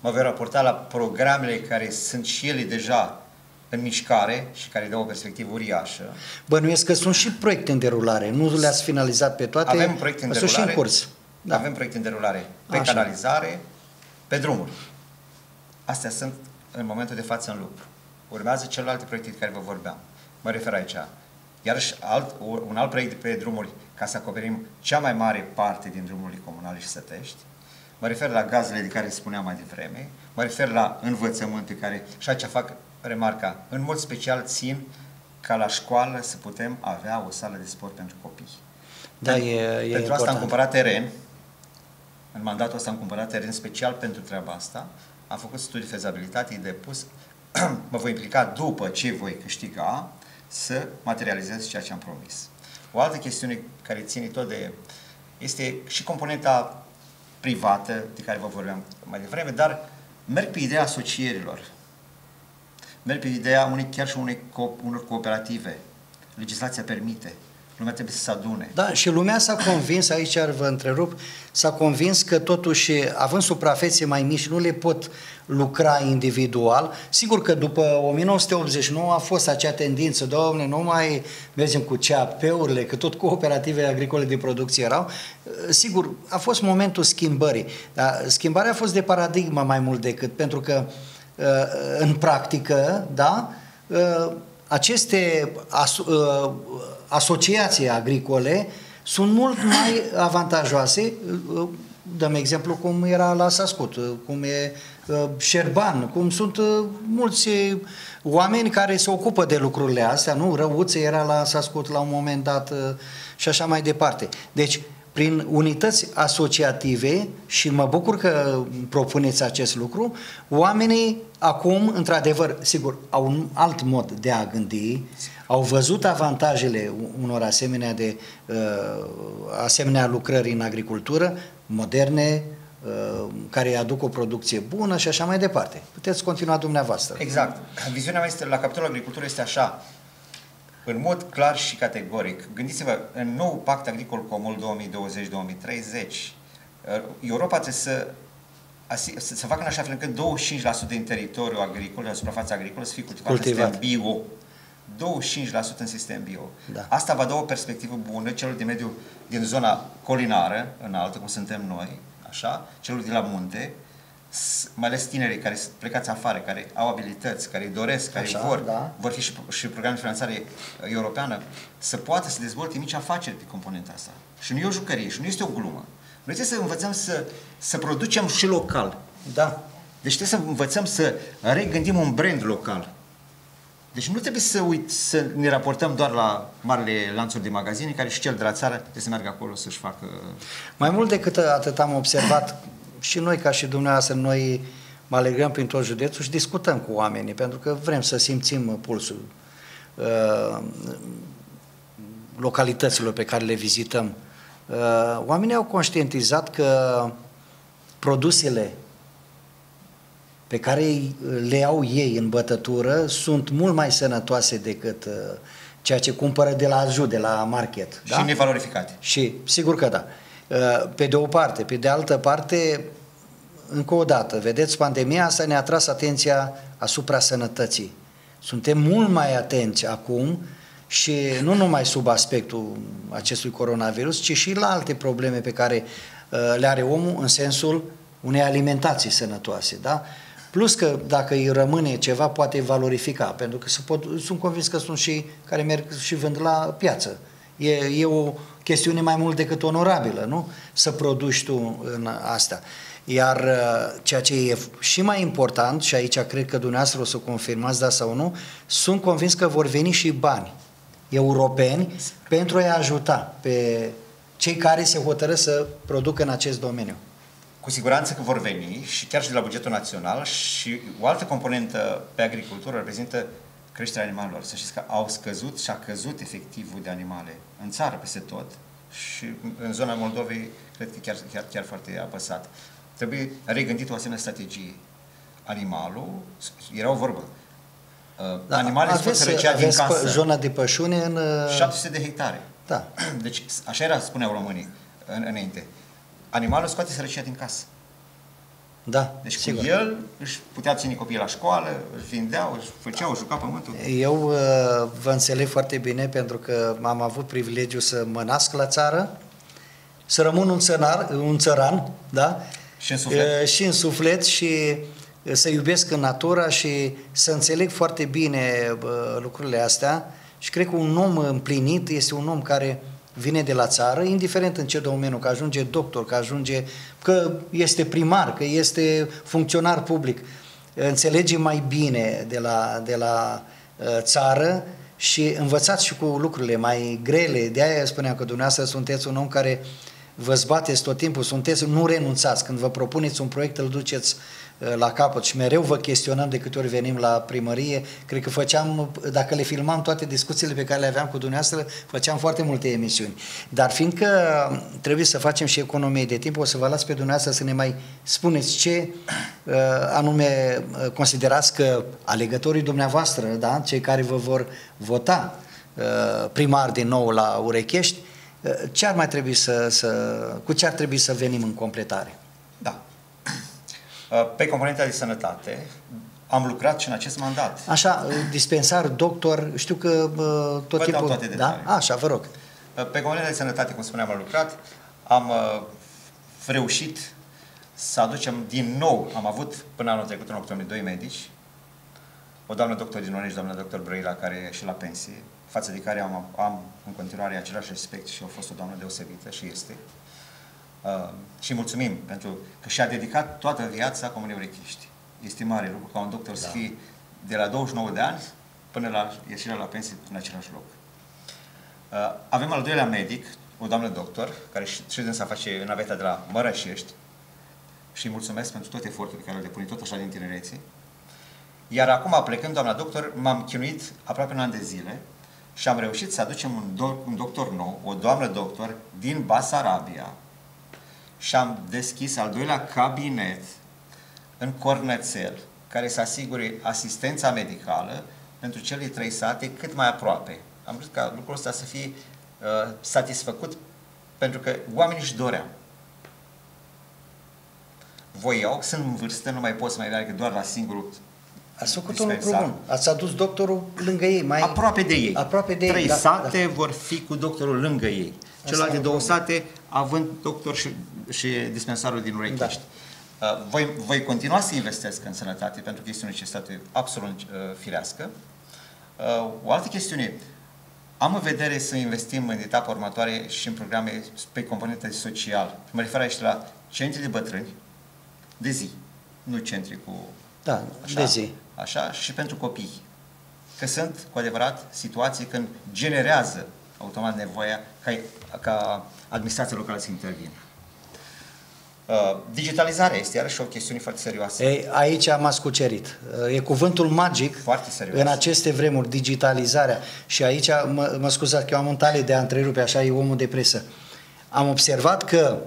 Mă voi raporta la programele care sunt și ele deja în mișcare și care dau o perspectivă uriașă. Bănuiesc că sunt și proiecte în derulare, nu le-ați finalizat pe toate, Avem proiecte în derulare. și în curs. Da. Avem proiecte în derulare pe Așa. canalizare, pe drumuri. Astea sunt în momentul de față în lucru. Urmează celelalte proiecte de care vă vorbeam. Mă refer aici. Iarăși alt, un alt proiect pe drumuri ca să acoperim cea mai mare parte din drumurile comunale și sătești. Mă refer la gazele de care spuneam mai devreme. Mă refer la învățământe care, și aici fac remarca, în mod special țin ca la școală să putem avea o sală de sport pentru copii. Da, pentru, e, e pentru important. asta am cumpărat teren, în mandatul ăsta am cumpărat teren special pentru treaba asta, am făcut studii fezabilitate, e depus, mă voi implica după ce voi câștiga să materializez ceea ce am promis. O altă chestiune care ține tot de... este și componenta privată de care vă vorbeam mai devreme, dar merg pe ideea asocierilor. Merg pe ideea unei, chiar și unei, unor cooperative. Legislația permite lumea trebuie să se adune. Da, și lumea s-a convins, aici ar vă întrerup, s-a convins că totuși, având suprafețe mai mici, nu le pot lucra individual. Sigur că după 1989 a fost acea tendință, domne, nu mai mergem cu CAP-urile, că tot cooperative agricole de producție erau. Sigur, a fost momentul schimbării. Dar schimbarea a fost de paradigmă mai mult decât, pentru că în practică, da, aceste asociații agricole sunt mult mai avantajoase. Dăm exemplu cum era la Sascut, cum e uh, Șerban, cum sunt uh, mulți oameni care se ocupă de lucrurile astea, nu? Răuță era la Sascut la un moment dat uh, și așa mai departe. Deci, prin unități asociative și mă bucur că propuneți acest lucru, oamenii acum, într-adevăr, sigur, au un alt mod de a gândi, au văzut avantajele unor asemenea, de, uh, asemenea lucrări în agricultură, moderne, uh, care aduc o producție bună și așa mai departe. Puteți continua dumneavoastră. Exact. Viziunea mea este, la capitolul agricultură este așa, în mod clar și categoric. Gândiți-vă, în nou pact agricol comun 2020-2030, Europa trebuie să, să facă în așa fel încât 25% din teritoriul agricol, de suprafața agricolă, să fie cultivat, cultivat. în sistem bio. 25% în sistem bio. Da. Asta va da o perspectivă bună celor din mediul din zona colinară, înaltă, cum suntem noi, așa, celor de la munte, mai ales tinerii care plecați afară, care au abilități, care doresc, care Așa, vor, da. vor fi și, și programe de finanțare uh, europeană, să poată să dezvolte mici afaceri pe componenta asta. Și nu e o jucărie, și nu este o glumă. Noi trebuie să învățăm să, să producem și local. Da. Deci trebuie să învățăm să regândim un brand local. Deci nu trebuie să uit, să ne raportăm doar la marile lanțuri de magazine, care și cel de la țară trebuie să meargă acolo să-și facă... Mai mult decât atât am observat și noi, ca și dumneavoastră, noi mă alegăm prin tot județul și discutăm cu oamenii, pentru că vrem să simțim pulsul uh, localităților pe care le vizităm. Uh, oamenii au conștientizat că produsele pe care le au ei în bătătură sunt mult mai sănătoase decât uh, ceea ce cumpără de la Aju, de la market. Și da? nevalorificate. Și sigur că da. Uh, pe de o parte. Pe de altă parte, încă o dată, vedeți, pandemia asta ne-a tras atenția asupra sănătății. Suntem mult mai atenți acum și nu numai sub aspectul acestui coronavirus, ci și la alte probleme pe care uh, le are omul în sensul unei alimentații sănătoase. Da? Plus că dacă îi rămâne ceva, poate valorifica, pentru că se pot, sunt convins că sunt și care merg și vând la piață. E, e o chestiune mai mult decât onorabilă, nu? Să produci tu în asta. Iar uh, ceea ce e și mai important, și aici cred că dumneavoastră o să confirmați da sau nu, sunt convins că vor veni și bani europeni pentru a-i ajuta pe cei care se hotără să producă în acest domeniu. Cu siguranță că vor veni și chiar și de la bugetul național și o altă componentă pe agricultură reprezintă creșterea animalelor. Să știți că au scăzut și a căzut efectivul de animale în țară peste tot și în zona Moldovei cred că chiar, chiar, chiar foarte apăsat. Trebuie regândit o asemenea strategie. Animalul, era o vorbă, uh, da, animalele sunt sărăcia din casă. zona de pășune în... 700 uh, de hectare. Da. Deci așa era, spuneau românii în, înainte. Animalul scoate sărăcia din casă. Da, Deci sigur. cu el își putea ține copiii la școală, își vindeau, își făceau, își juca pământul. Eu uh, vă înțeleg foarte bine pentru că am avut privilegiu să mă nasc la țară, să rămân un, țănar, un țăran, da? Și în suflet. Uh, și în suflet și uh, să iubesc în natura și să înțeleg foarte bine uh, lucrurile astea și cred că un om împlinit este un om care vine de la țară, indiferent în ce domeniu, că ajunge doctor, că ajunge, că este primar, că este funcționar public, înțelege mai bine de la, de la uh, țară și învățați și cu lucrurile mai grele. De aia spuneam că dumneavoastră sunteți un om care vă zbateți tot timpul, sunteți, nu renunțați. Când vă propuneți un proiect, îl duceți Uh, la capăt și mereu vă chestionăm de câte ori venim la primărie. Cred că făceam, dacă le filmam toate discuțiile pe care le aveam cu dumneavoastră, făceam foarte multe emisiuni. Dar fiindcă trebuie să facem și economie de timp, o să vă las pe dumneavoastră să ne mai spuneți ce uh, anume uh, considerați că alegătorii dumneavoastră, da, cei care vă vor vota primar din nou la Urechești, ce ar mai trebui să, să, cu ce ar trebui să venim în completare? Da. Uh, pe componenta de sănătate am lucrat și în acest mandat. Așa, dispensar, doctor, știu că uh, tot Vă timpul... toate da? Așa, vă rog. Uh, pe componenta de sănătate, cum spuneam, am lucrat. Am reușit să aducem din nou, am avut până anul trecut, în octombrie, doi medici, o doamnă doctor din Onești, doamna doctor Brăila, care e și la pensie, față de care am, am în continuare același respect și a fost o doamnă deosebită și este. Uh, și mulțumim pentru că și-a dedicat toată viața Comunei Urechiști. Este mare lucru ca un doctor da. să fie de la 29 de ani până la ieșirea la pensie în același loc. Uh, avem al doilea medic, o doamnă doctor, care și, și dânsa face naveta de la Mărășești și mulțumesc pentru tot efortul pe care îl depune tot așa din tinerețe. Iar acum, plecând, doamna doctor, m-am chinuit aproape un an de zile și am reușit să aducem un, do- un doctor nou, o doamnă doctor din Basarabia, și am deschis al doilea cabinet în Cornățel, care să asigure asistența medicală pentru cele trei sate cât mai aproape. Am vrut ca lucrul ăsta să fie uh, satisfăcut pentru că oamenii își doreau. Voiau, sunt în vârstă, nu mai pot să mai meargă doar la singurul Ați făcut un lucru bun. Ați adus doctorul lângă ei. Mai... Aproape de ei. Aproape de Trei ei, da, sate da. vor fi cu doctorul lângă ei. Celelalte două sate având doctor și, și dispensarul din Urechești. Da. Uh, voi, voi continua să investesc în sănătate pentru că este o necesitate absolut uh, firească. Uh, o altă chestiune, am în vedere să investim în etapa următoare și în programe pe componente social. Mă refer aici la centri de bătrâni de zi, nu centri cu... Da, așa, de zi. Așa, și pentru copii. Că sunt, cu adevărat, situații când generează automat nevoia ca, ca administrația locală să intervină. Uh, digitalizarea este iarăși o chestiune foarte serioasă. Ei, aici am ascucerit. Uh, e cuvântul magic foarte serios. în aceste vremuri, digitalizarea. Și aici, mă, mă scuzați că eu am un tale de a întrerupe, așa e omul de presă. Am observat că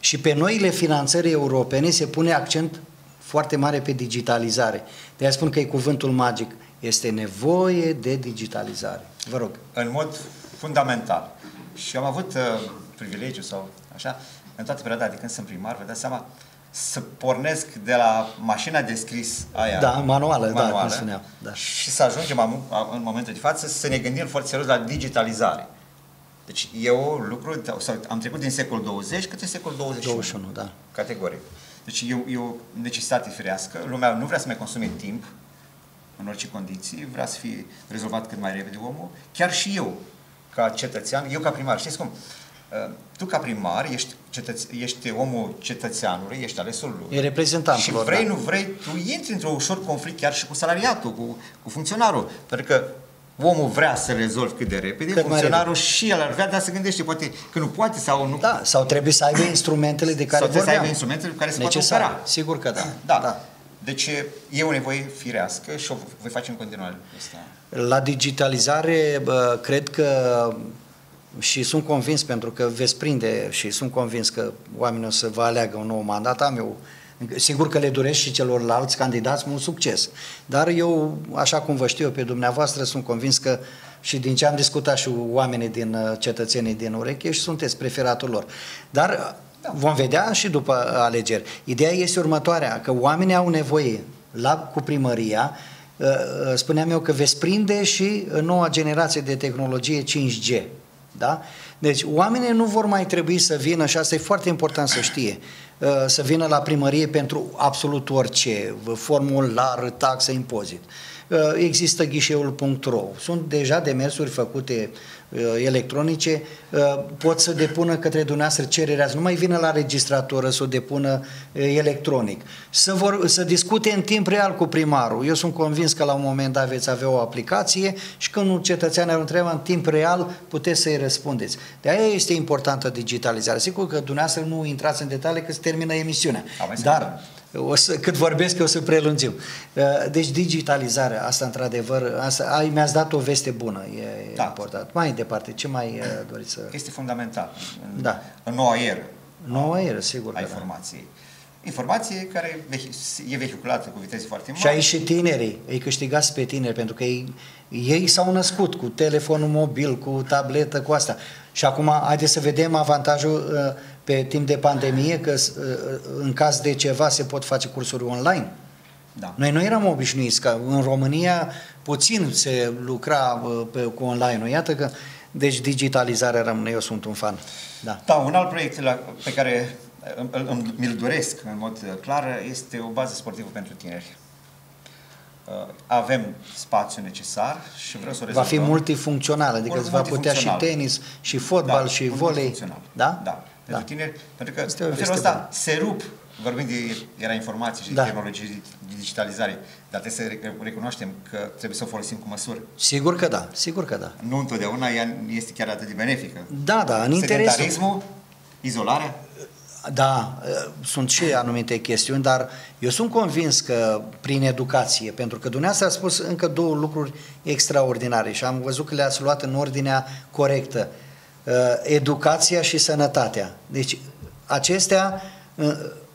și pe noile finanțări europene se pune accent foarte mare pe digitalizare. De aia spun că e cuvântul magic. Este nevoie de digitalizare. Vă rog. În mod fundamental. Și am avut uh, privilegiu sau așa, în toată perioada de când sunt primar, vă dați seama, să pornesc de la mașina de scris aia. Da, manuală, manuală da, cum spuneam. Da. Și să ajungem în momentul de față să ne gândim foarte serios la digitalizare. Deci e un lucru, sau am trecut din secolul 20 către secolul 21. 21, da. Categoric. Deci e, e o necesitate firească. Lumea nu vrea să mai consume timp în orice condiții, vrea să fie rezolvat cât mai repede omul. Chiar și eu ca cetățean, eu ca primar, știți cum? Uh, tu ca primar ești, cetăț- ești omul cetățeanului, ești alesul lui. E reprezentantul Și vrei, da. nu vrei, tu intri într-un ușor conflict chiar și cu salariatul, cu, cu funcționarul. Pentru că omul vrea să rezolve cât de repede, Cât mai funcționarul și el ar vrea, dar se gândește poate că nu poate sau nu. Da, sau trebuie să aibă instrumentele de care sau trebuie să vorbeam. aibă instrumentele care se Necesar. poate opera. Sigur că da. Da. da. Deci e o nevoie firească și o voi face în continuare. Asta. La digitalizare, bă, cred că și sunt convins pentru că veți prinde și sunt convins că oamenii o să vă aleagă un nou mandat. Am eu Sigur că le doresc și celorlalți candidați mult succes, dar eu, așa cum vă știu eu pe dumneavoastră, sunt convins că și din ce am discutat și oamenii din uh, cetățenii din ureche și sunteți preferatul lor. Dar vom vedea și după alegeri. Ideea este următoarea, că oamenii au nevoie la, cu primăria, uh, uh, spuneam eu că veți prinde și noua generație de tehnologie 5G. Da? Deci oamenii nu vor mai trebui să vină, și asta e foarte important să știe, să vină la primărie pentru absolut orice, formular, taxă, impozit. Există ghișeul.ro, sunt deja demersuri făcute electronice, pot să depună către dumneavoastră cererea, să nu mai vină la registratură să o depună electronic, să, vor, să discute în timp real cu primarul. Eu sunt convins că la un moment dat veți avea o aplicație și când un cetățean are o întrebare în timp real, puteți să-i răspundeți. De aia este importantă digitalizarea. Sigur că dumneavoastră nu intrați în detalii că se termină emisiunea, dar o să, cât vorbesc eu o să prelungim. Deci digitalizarea, asta într-adevăr, asta, ai, mi-ați dat o veste bună, e da. important. Mai departe, ce mai doriți să... Este fundamental în, da. în noua eră. Noua eră, sigur. A informației. Da. Informație care e vehiculată cu viteze foarte mari. Și aici și tinerii, îi câștigați pe tineri, pentru că ei, ei s-au născut cu telefonul mobil, cu tabletă, cu asta. Și acum, haideți să vedem avantajul pe timp de pandemie, că în caz de ceva se pot face cursuri online. Da. Noi nu eram obișnuiți, că în România puțin se lucra pe, cu online-ul. Iată că, deci digitalizarea rămâne, eu sunt un fan. Da, da un alt proiect la, pe care mi-l doresc în mod clar este o bază sportivă pentru tineri. Avem spațiu necesar și vreau să o rezolvăm. Va fi multifuncțional, adică îți va putea și tenis, și fotbal, da, și volei. Da? Da, pentru da. tineri, pentru că în felul ăsta se rup, vorbim de era informații și da. tehnologie de digitalizare, dar trebuie să recunoaștem că trebuie să o folosim cu măsură. Sigur că da, sigur că da. Nu întotdeauna ea este chiar atât de benefică. Da, da, în interesul... izolarea, da, sunt și anumite chestiuni, dar eu sunt convins că prin educație, pentru că dumneavoastră a spus încă două lucruri extraordinare și am văzut că le-ați luat în ordinea corectă. Educația și sănătatea. Deci acestea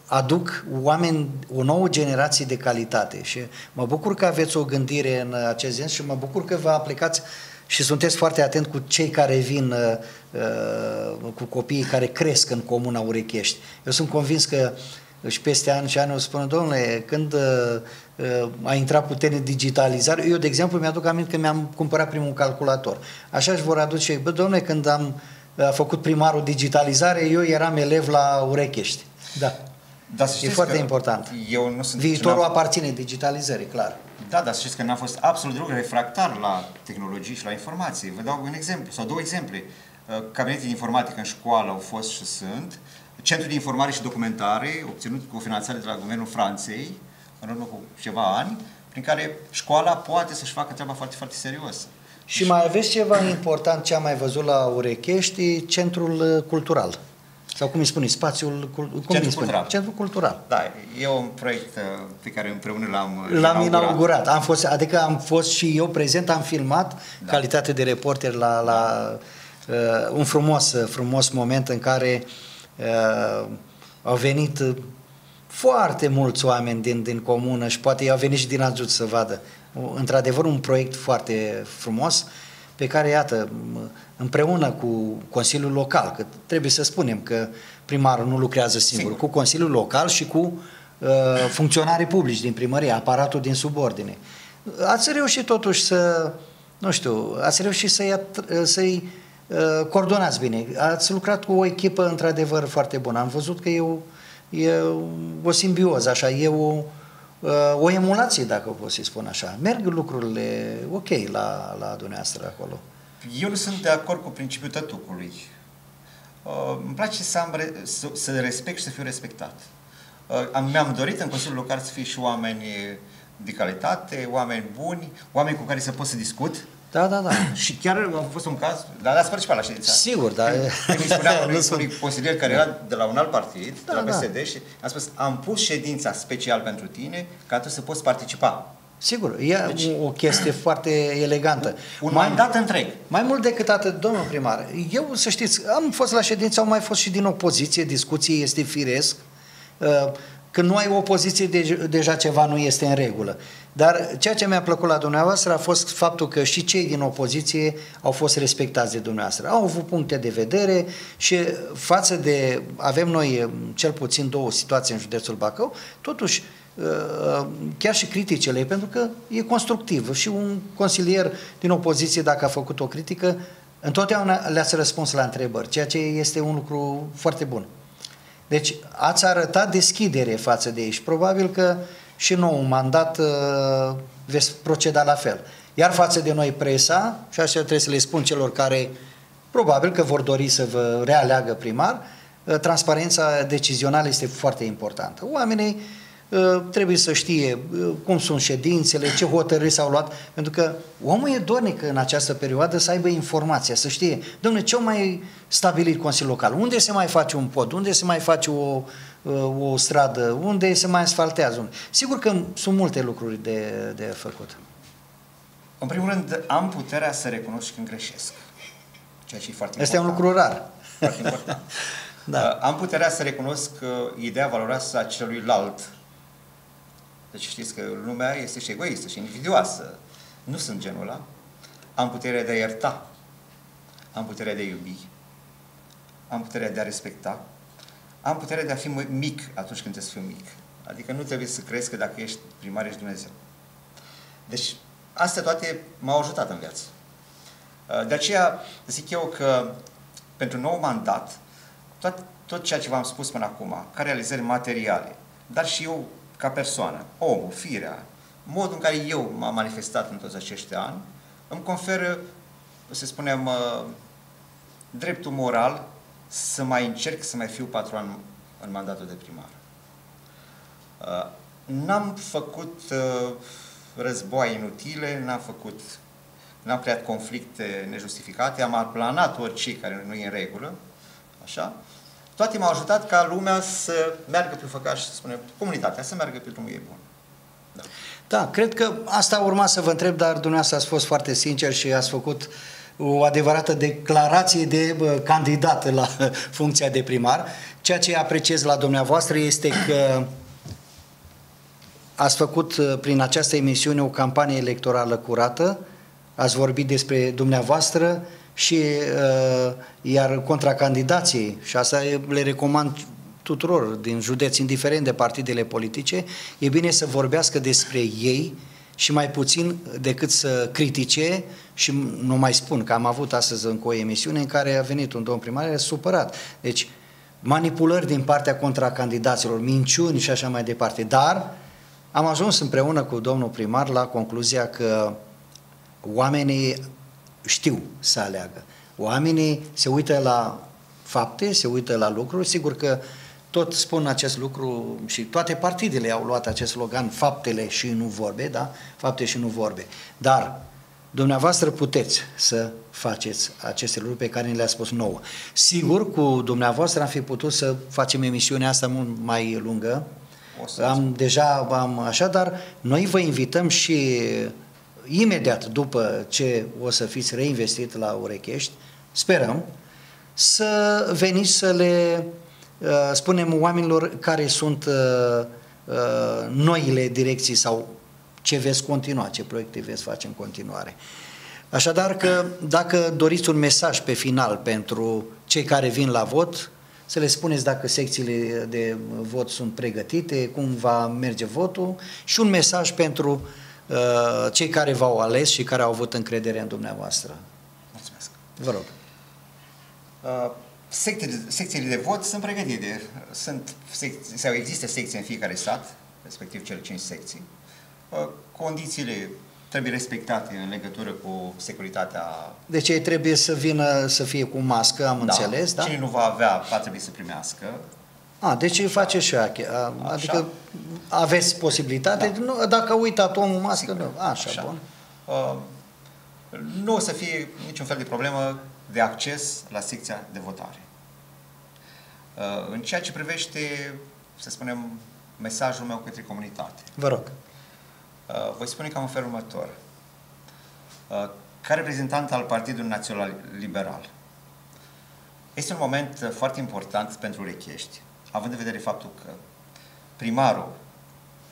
aduc oameni, o nouă generație de calitate și mă bucur că aveți o gândire în acest sens și mă bucur că vă aplicați și sunteți foarte atent cu cei care vin, uh, uh, cu copiii care cresc în comuna Urechești. Eu sunt convins că și peste ani și ani o spun, domnule, când uh, uh, a intrat puternic digitalizare, eu, de exemplu, mi-aduc aminte că mi-am cumpărat primul calculator. Așa își vor aduce, bă, domnule, când am a făcut primarul digitalizare, eu eram elev la Urechești. Da. Dar să e foarte important. Eu nu sunt Viitorul aparține digitalizării, clar. Da, dar să știți că n-am fost absolut deloc refractar la tehnologii și la informații. Vă dau un exemplu, sau două exemple. Uh, Cabinete de informatică în școală au fost și sunt. Centrul de informare și documentare, obținut cu o finanțare de la Guvernul Franței, în urmă cu ceva ani, prin care școala poate să-și facă treaba foarte, foarte serios. Și mai aveți ceva important ce am mai văzut la Urechești, centrul uh, cultural. Sau cum îi spune, spațiul cum Centrul spune? cultural. Centrul cultural. Da, e un proiect uh, pe care împreună l-am uh, L-am inaugurat. inaugurat. Am fost, adică am fost și eu prezent, am filmat da. calitate de reporter la, la uh, un frumos, uh, frumos moment în care uh, au venit foarte mulți oameni din, din comună și poate au venit și din Ajut să vadă. Într-adevăr un proiect foarte frumos pe care, iată, împreună cu Consiliul Local, că trebuie să spunem că primarul nu lucrează singur, singur. cu Consiliul Local și cu uh, funcționarii publici din primărie, aparatul din subordine. Ați reușit totuși să, nu știu, ați reușit să-i, să-i uh, coordonați bine. Ați lucrat cu o echipă într-adevăr foarte bună. Am văzut că e o, e o simbioză, așa, e o, uh, o emulație, dacă pot să-i spun așa. Merg lucrurile ok la, la dumneavoastră acolo. Eu nu sunt de acord cu principiul tătucului. Uh, îmi place să, am re- să, să respect și să fiu respectat. Uh, mi-am dorit în Consiliul Local să fie și oameni de calitate, oameni buni, oameni cu care să pot să discut. Da, da, da. și chiar a fost un caz, dar ați participat la ședința. Sigur, dar... Când îi spunea unui, unui consilier care era de la un alt partid, Da, de la da. PSD, și a spus, am pus ședința special pentru tine ca tu să poți participa. Sigur, e deci, o chestie foarte elegantă. Un mandat întreg. Mai mult decât atât, domnul primar, eu să știți, am fost la ședință, au mai fost și din opoziție, discuții este firesc. Uh, Când nu ai o opoziție, de- deja ceva nu este în regulă. Dar ceea ce mi-a plăcut la dumneavoastră a fost faptul că și cei din opoziție au fost respectați de dumneavoastră. Au avut puncte de vedere și față de, avem noi eh, cel puțin două situații în județul Bacău, totuși uh, chiar și criticele, pentru că e constructiv și un consilier din opoziție, dacă a făcut o critică, întotdeauna le-ați răspuns la întrebări, ceea ce este un lucru foarte bun. Deci ați arătat deschidere față de ei și probabil că și nou un mandat uh, veți proceda la fel. Iar față de noi presa, și așa trebuie să le spun celor care probabil că vor dori să vă realeagă primar, uh, transparența decizională este foarte importantă. Oamenii uh, trebuie să știe uh, cum sunt ședințele, ce hotărâri s-au luat, pentru că omul e dornic în această perioadă să aibă informația, să știe, domnule, ce-au mai stabilit Consiliul Local, unde se mai face un pod, unde se mai face o, uh, o stradă, unde se mai asfaltează. unde- Sigur că sunt multe lucruri de, de făcut. În primul rând, am puterea să recunosc când greșesc. Ceea ce e foarte Este un important. lucru rar. Foarte important. Da. Uh, Am puterea să recunosc uh, ideea valoroasă a celuilalt. Deci știți că lumea este și egoistă și individuoasă. Nu sunt genul ăla. Am puterea de a ierta. Am puterea de a iubi. Am puterea de a respecta. Am puterea de a fi mă- mic atunci când trebuie să fiu mic. Adică nu trebuie să crezi că dacă ești primar ești Dumnezeu. Deci, astea toate m-au ajutat în viață. Uh, De aceea zic eu că pentru nou mandat, tot, tot ceea ce v-am spus până acum, ca realizări materiale, dar și eu ca persoană, omul, firea, modul în care eu m-am manifestat în toți acești ani, îmi conferă, să spunem, uh, dreptul moral să mai încerc să mai fiu patron în mandatul de primar. Uh, N-am făcut uh, războaie inutile, n-am făcut, n-am creat conflicte nejustificate, am aplanat orice care nu e în regulă, așa. Toate m-au ajutat ca lumea să meargă pe făcaș, să spunem, comunitatea să meargă pe drumul ei bun. Da. Da, cred că asta urma să vă întreb, dar dumneavoastră ați fost foarte sincer și ați făcut o adevărată declarație de bă, candidat la funcția de primar. Ceea ce apreciez la dumneavoastră este că ați făcut uh, prin această emisiune o campanie electorală curată, ați vorbit despre dumneavoastră și uh, iar contracandidații, și asta le recomand tuturor din județ, indiferent de partidele politice, e bine să vorbească despre ei și mai puțin decât să critique și nu mai spun că am avut astăzi încă o emisiune în care a venit un domn primar supărat. Deci manipulări din partea contracandidaților, minciuni și așa mai departe, dar am ajuns împreună cu domnul primar la concluzia că oamenii știu să aleagă. Oamenii se uită la fapte, se uită la lucruri, sigur că tot spun acest lucru și toate partidele au luat acest slogan, faptele și nu vorbe, da? Fapte și nu vorbe. Dar dumneavoastră puteți să faceți aceste lucruri pe care ni le-a spus nouă. Sigur, cu dumneavoastră am fi putut să facem emisiunea asta mult mai lungă, O să am deja am așa, dar noi vă invităm și imediat după ce o să fiți reinvestit la Urechești, sperăm, să veniți să le uh, spunem oamenilor care sunt uh, uh, noile direcții sau ce veți continua, ce proiecte veți face în continuare. Așadar că dacă doriți un mesaj pe final pentru cei care vin la vot, să le spuneți dacă secțiile de vot sunt pregătite, cum va merge votul și un mesaj pentru uh, cei care v-au ales și care au avut încredere în dumneavoastră. Mulțumesc. Vă rog. Uh, secțiile, secțiile de vot sunt pregătite. Sunt secții, sau există secții în fiecare sat, respectiv cele 5 secții. Uh, Condițiile trebuie respectate în legătură cu securitatea. Deci ei trebuie să vină să fie cu mască, am înțeles, da? Cine nu va avea, va trebui să primească. A, deci îi face și aia. Adică aveți posibilitate, da. nu, dacă a uitat omul mască, nu. Așa, Așa. bun. Uh, nu o să fie niciun fel de problemă de acces la secția de votare. Uh, în ceea ce privește, să spunem, mesajul meu către comunitate. Vă rog. Uh, voi spune cam în felul următor. Uh, ca reprezentant al Partidului Național Liberal, este un moment foarte important pentru Rechești, având în vedere faptul că primarul,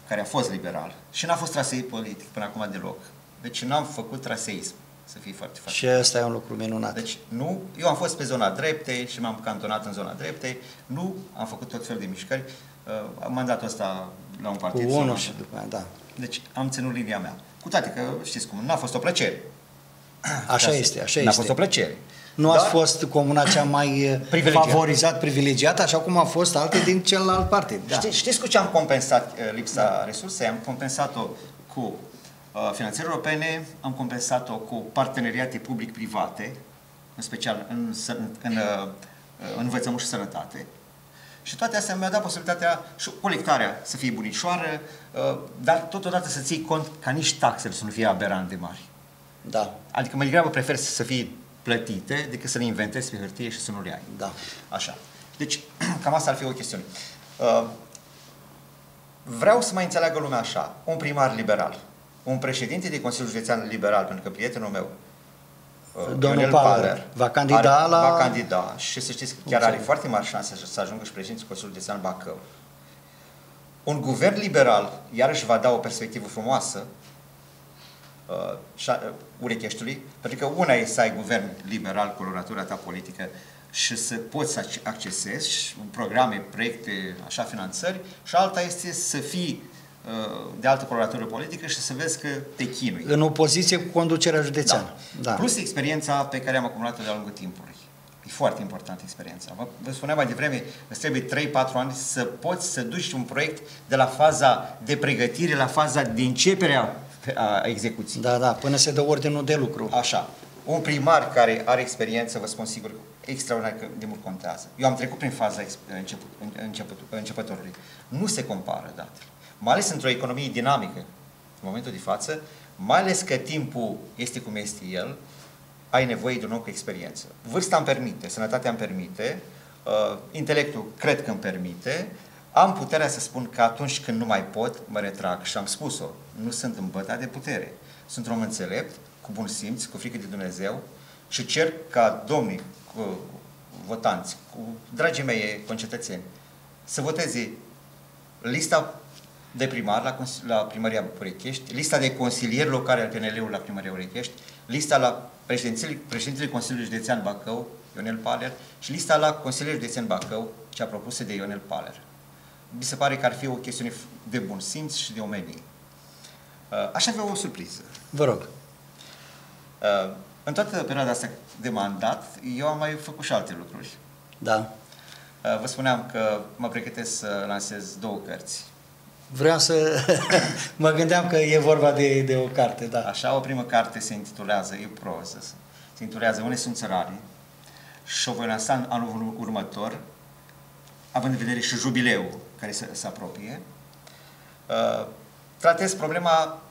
care a fost liberal, și n-a fost trasei politic până acum deloc, deci n-am făcut traseism, să fie foarte foarte. Și ăsta e un lucru minunat. Deci nu, eu am fost pe zona dreptei și m-am cantonat în zona dreptei, nu am făcut tot fel de mișcări, uh, mandatul ăsta la un partid. Cu unul și după aia, da. Deci am ținut linia mea. Cu toate că, știți cum, n-a fost o plăcere. Așa este, așa N-a este. fost o plăcere. Nu Dar- ați fost comuna cea mai eh, Privilegiată. favorizat, privilegiată, așa cum a fost alte din celălalt partid. Da. Știți, știți cu ce am compensat uh, lipsa resursei? Am compensat-o cu uh, finanțări europene, am compensat-o cu parteneriate public-private, în special în, să- în, în, uh, în învățământ și sănătate. Și toate astea mi-au dat posibilitatea și colectarea să fie bunișoară, uh, dar totodată să ții cont ca nici taxele să nu fie aberant de mari. Da, Adică mai degrabă prefer să fie plătite decât să le inventezi pe hârtie și să nu le ai. da. Așa. Deci, cam asta ar fi o chestiune. Uh, Vreau să mai înțeleagă lumea așa. Un primar liberal, un președinte de Consiliul Județean liberal, pentru că prietenul meu, uh, Domnul Ionel Paller, va candida are, la- Va candida și să știți că chiar are Înțeleg. foarte mari șanse să ajungă și președintele Consiliului Județean Bacău. Un guvern liberal, iarăși va da o perspectivă frumoasă uh, șa- uh, Urecheștiului, pentru că una e să ai guvern liberal, coloratura ta politică și să poți să ac- accesezi și programe, proiecte, așa, finanțări, și alta este să fii uh, de altă coloratură politică și să vezi că te chinui. În opoziție cu conducerea județeană. Da. Plus experiența pe care am acumulat-o de-a lungul timpului. E foarte importantă experiența. Vă, vă spuneam mai devreme, îți trebuie 3-4 ani să poți să duci un proiect de la faza de pregătire la faza de începere a, a execuției. da, da, până se dă ordinul de lucru. Așa. Un primar care are experiență, vă spun sigur, extraordinar că de mult contează. Eu am trecut prin faza ex- început, în- început, începătorului. Nu se compară datele. Mai ales într-o economie dinamică, în momentul de față, mai ales că timpul este cum este el, ai nevoie de un om cu experiență. Vârsta îmi permite, sănătatea îmi permite, uh, intelectul cred că îmi permite, am puterea să spun că atunci când nu mai pot, mă retrag și am spus-o. Nu sunt în băta de putere. Sunt un om înțelept, cu bun simț, cu frică de Dumnezeu și cer ca domnii cu votanți, cu dragii mei concetățeni, să voteze lista de primar la, cons- la primăria Urechești, lista de consilieri locali al PNL-ului la primăria Urechești, lista la președintele, președintele Consiliului Județean Bacău, Ionel Paler, și lista la Consiliul Județean Bacău, cea propusă de Ionel Paler. Mi se pare că ar fi o chestiune f- de bun simț și de omenie. Uh, Aș avea o surpriză. Vă rog. Uh, În toată perioada asta de mandat, eu am mai făcut și alte lucruri. Da. Uh, Vă spuneam că mă pregătesc să lansez două cărți. Vreau să... mă gândeam că e vorba de, de o carte, da. Așa, o primă carte se intitulează, e proză, se intitulează Unde sunt țăranii și o voi lansa în anul următor, având în vedere și jubileul care se, se apropie. Uh, Tratez problema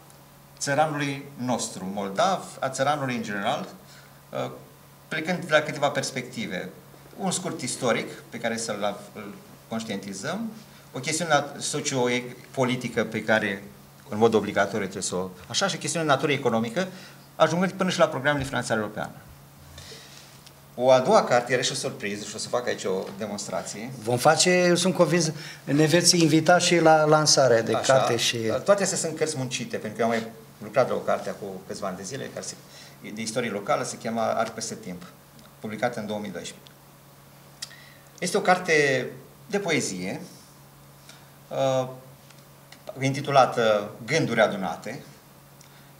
țăranului nostru, moldav, a țăranului în general, uh, plecând de la câteva perspective. Un scurt istoric pe care să-l îl conștientizăm, o chestiune socio-politică pe care în mod obligatoriu trebuie să o... Așa și o chestiune de natură economică, ajungând până și la programele finanțare europeană. O a doua carte are și o surpriză și o să fac aici o demonstrație. Vom face, eu sunt convins, ne veți invita și la lansare de Așa. carte și... Toate astea sunt cărți muncite, pentru că eu am mai lucrat la o carte acum câțiva ani de zile, care se, de istorie locală, se cheamă Arc peste timp, publicată în 2012. Este o carte de poezie, uh, intitulată Gânduri adunate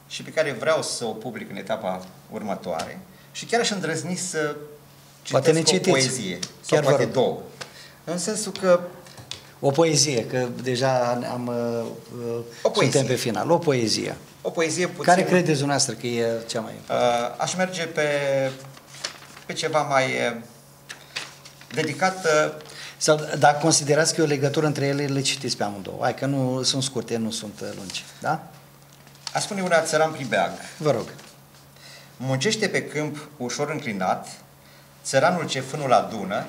și pe care vreau să o public în etapa următoare și chiar aș îndrăzni să Poate citesc ne o citiți. poezie, sau Chiar vă poate rog. două. În sensul că O poezie, că deja am, uh, O poezie. suntem pe final. O poezie. o poezie puțin... Care credeți dumneavoastră că e cea mai Uh, aș merge pe, pe ceva mai uh, dedicat uh, Sau dacă considerați că e o legătură între ele, le citiți pe amândouă. Hai că nu sunt scurte, nu sunt uh, lungi. Da? aș spune una țăran pribeag. Vă rog. Muncește pe câmp ușor înclinat, țăranul ce fânul adună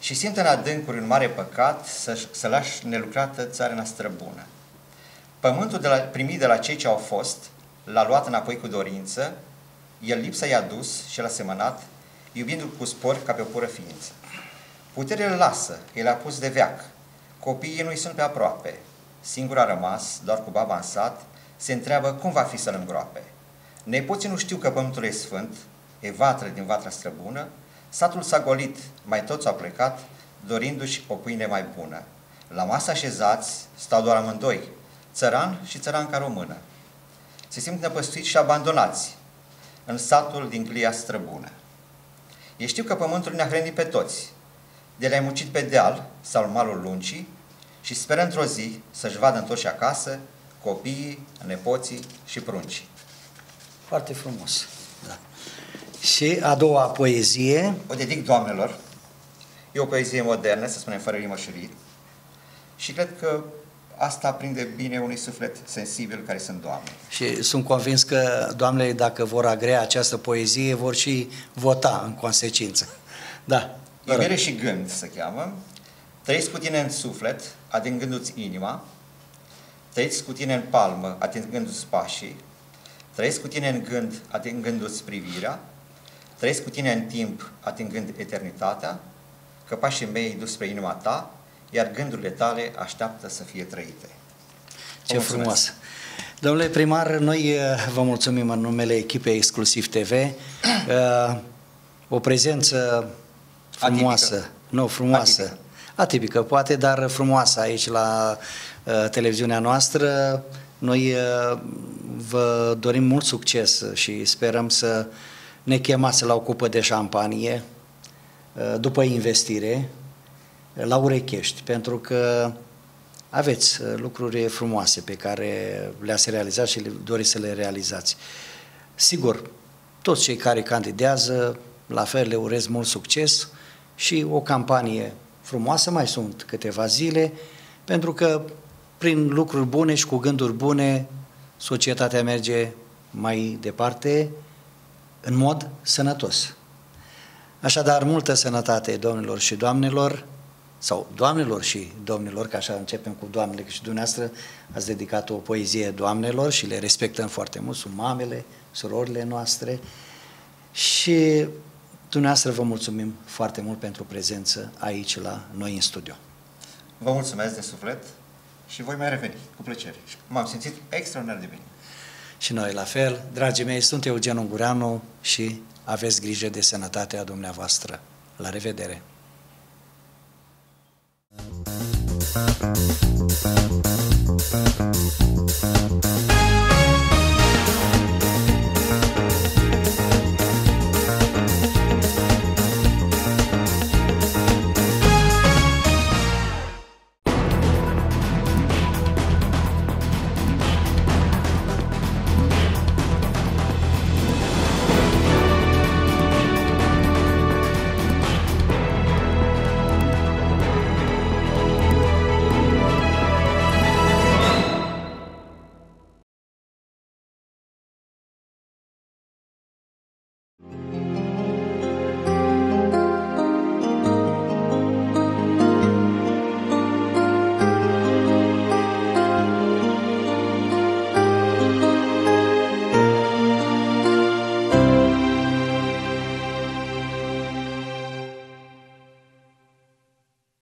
și simte în adâncuri un mare păcat să, să lași nelucrată țara străbună. Pământul de la, primit de la cei ce au fost, l-a luat înapoi cu dorință, el lipsa i-a dus și l-a semănat, iubindu-l cu spor ca pe o pură ființă. Puterea îl lasă, el a pus de veac, copiii nu-i sunt pe aproape, singur a rămas, doar cu baba în sat, se întreabă cum va fi să-l îngroape. Nepoții nu știu că pământul e sfânt, e vatră din vatra străbună, satul s-a golit, mai toți au plecat, dorindu-și o pâine mai bună. La masă așezați stau doar amândoi, țăran și țăranca română. Se simt năpăstuiți și abandonați în satul din glia străbună. Ei știu că pământul ne-a hrănit pe toți, de le-ai mucit pe deal sau malul lungii și speră într-o zi să-și vadă întorși acasă copiii, nepoții și pruncii. Foarte frumos. Da. Și a doua poezie. O dedic doamnelor. E o poezie modernă, să spunem, fără rimă și rit. Și cred că asta prinde bine unui suflet sensibil care sunt doamne. Și sunt convins că doamnele, dacă vor agrea această poezie, vor și vota în consecință. Da. Iubire și gând se cheamă. Trăiesc cu tine în suflet, adângându-ți inima, trăiesc cu tine în palmă, atingându-ți pașii, trăiesc cu tine în gând, atingându-ți privirea, trăiesc cu tine în timp, atingând eternitatea, că pașii mei dus spre inima ta, iar gândurile tale așteaptă să fie trăite. Ce frumos! Domnule primar, noi eh, vă mulțumim în numele echipei Exclusiv TV. Eh, o prezență frumoasă, Atipică. nu, frumoasă, Atipică. atipică poate, dar frumoasă aici la uh, televiziunea noastră. Noi uh, vă dorim mult succes și sperăm să ne chemați la o cupă de șampanie uh, după investire la Urechești, pentru că aveți lucruri frumoase pe care le-ați realizat și le doriți să le realizați. Sigur, toți cei care candidează, la fel le urez mult succes și o campanie frumoasă, mai sunt câteva zile, pentru că prin lucruri bune și cu gânduri bune, societatea merge mai departe în mod sănătos. Așadar, multă sănătate, domnilor și doamnelor, sau doamnelor și domnilor, că așa începem cu doamnele, că și dumneavoastră ați dedicat o poezie doamnelor și le respectăm foarte mult, sunt mamele, surorile noastre și Dumneavoastră vă mulțumim foarte mult pentru prezență aici la noi în studio. Vă mulțumesc de suflet și voi mai reveni cu plăcere. M-am simțit extraordinar de bine. Și noi la fel. Dragii mei, sunt Eugen Ungureanu și aveți grijă de sănătatea dumneavoastră. La revedere!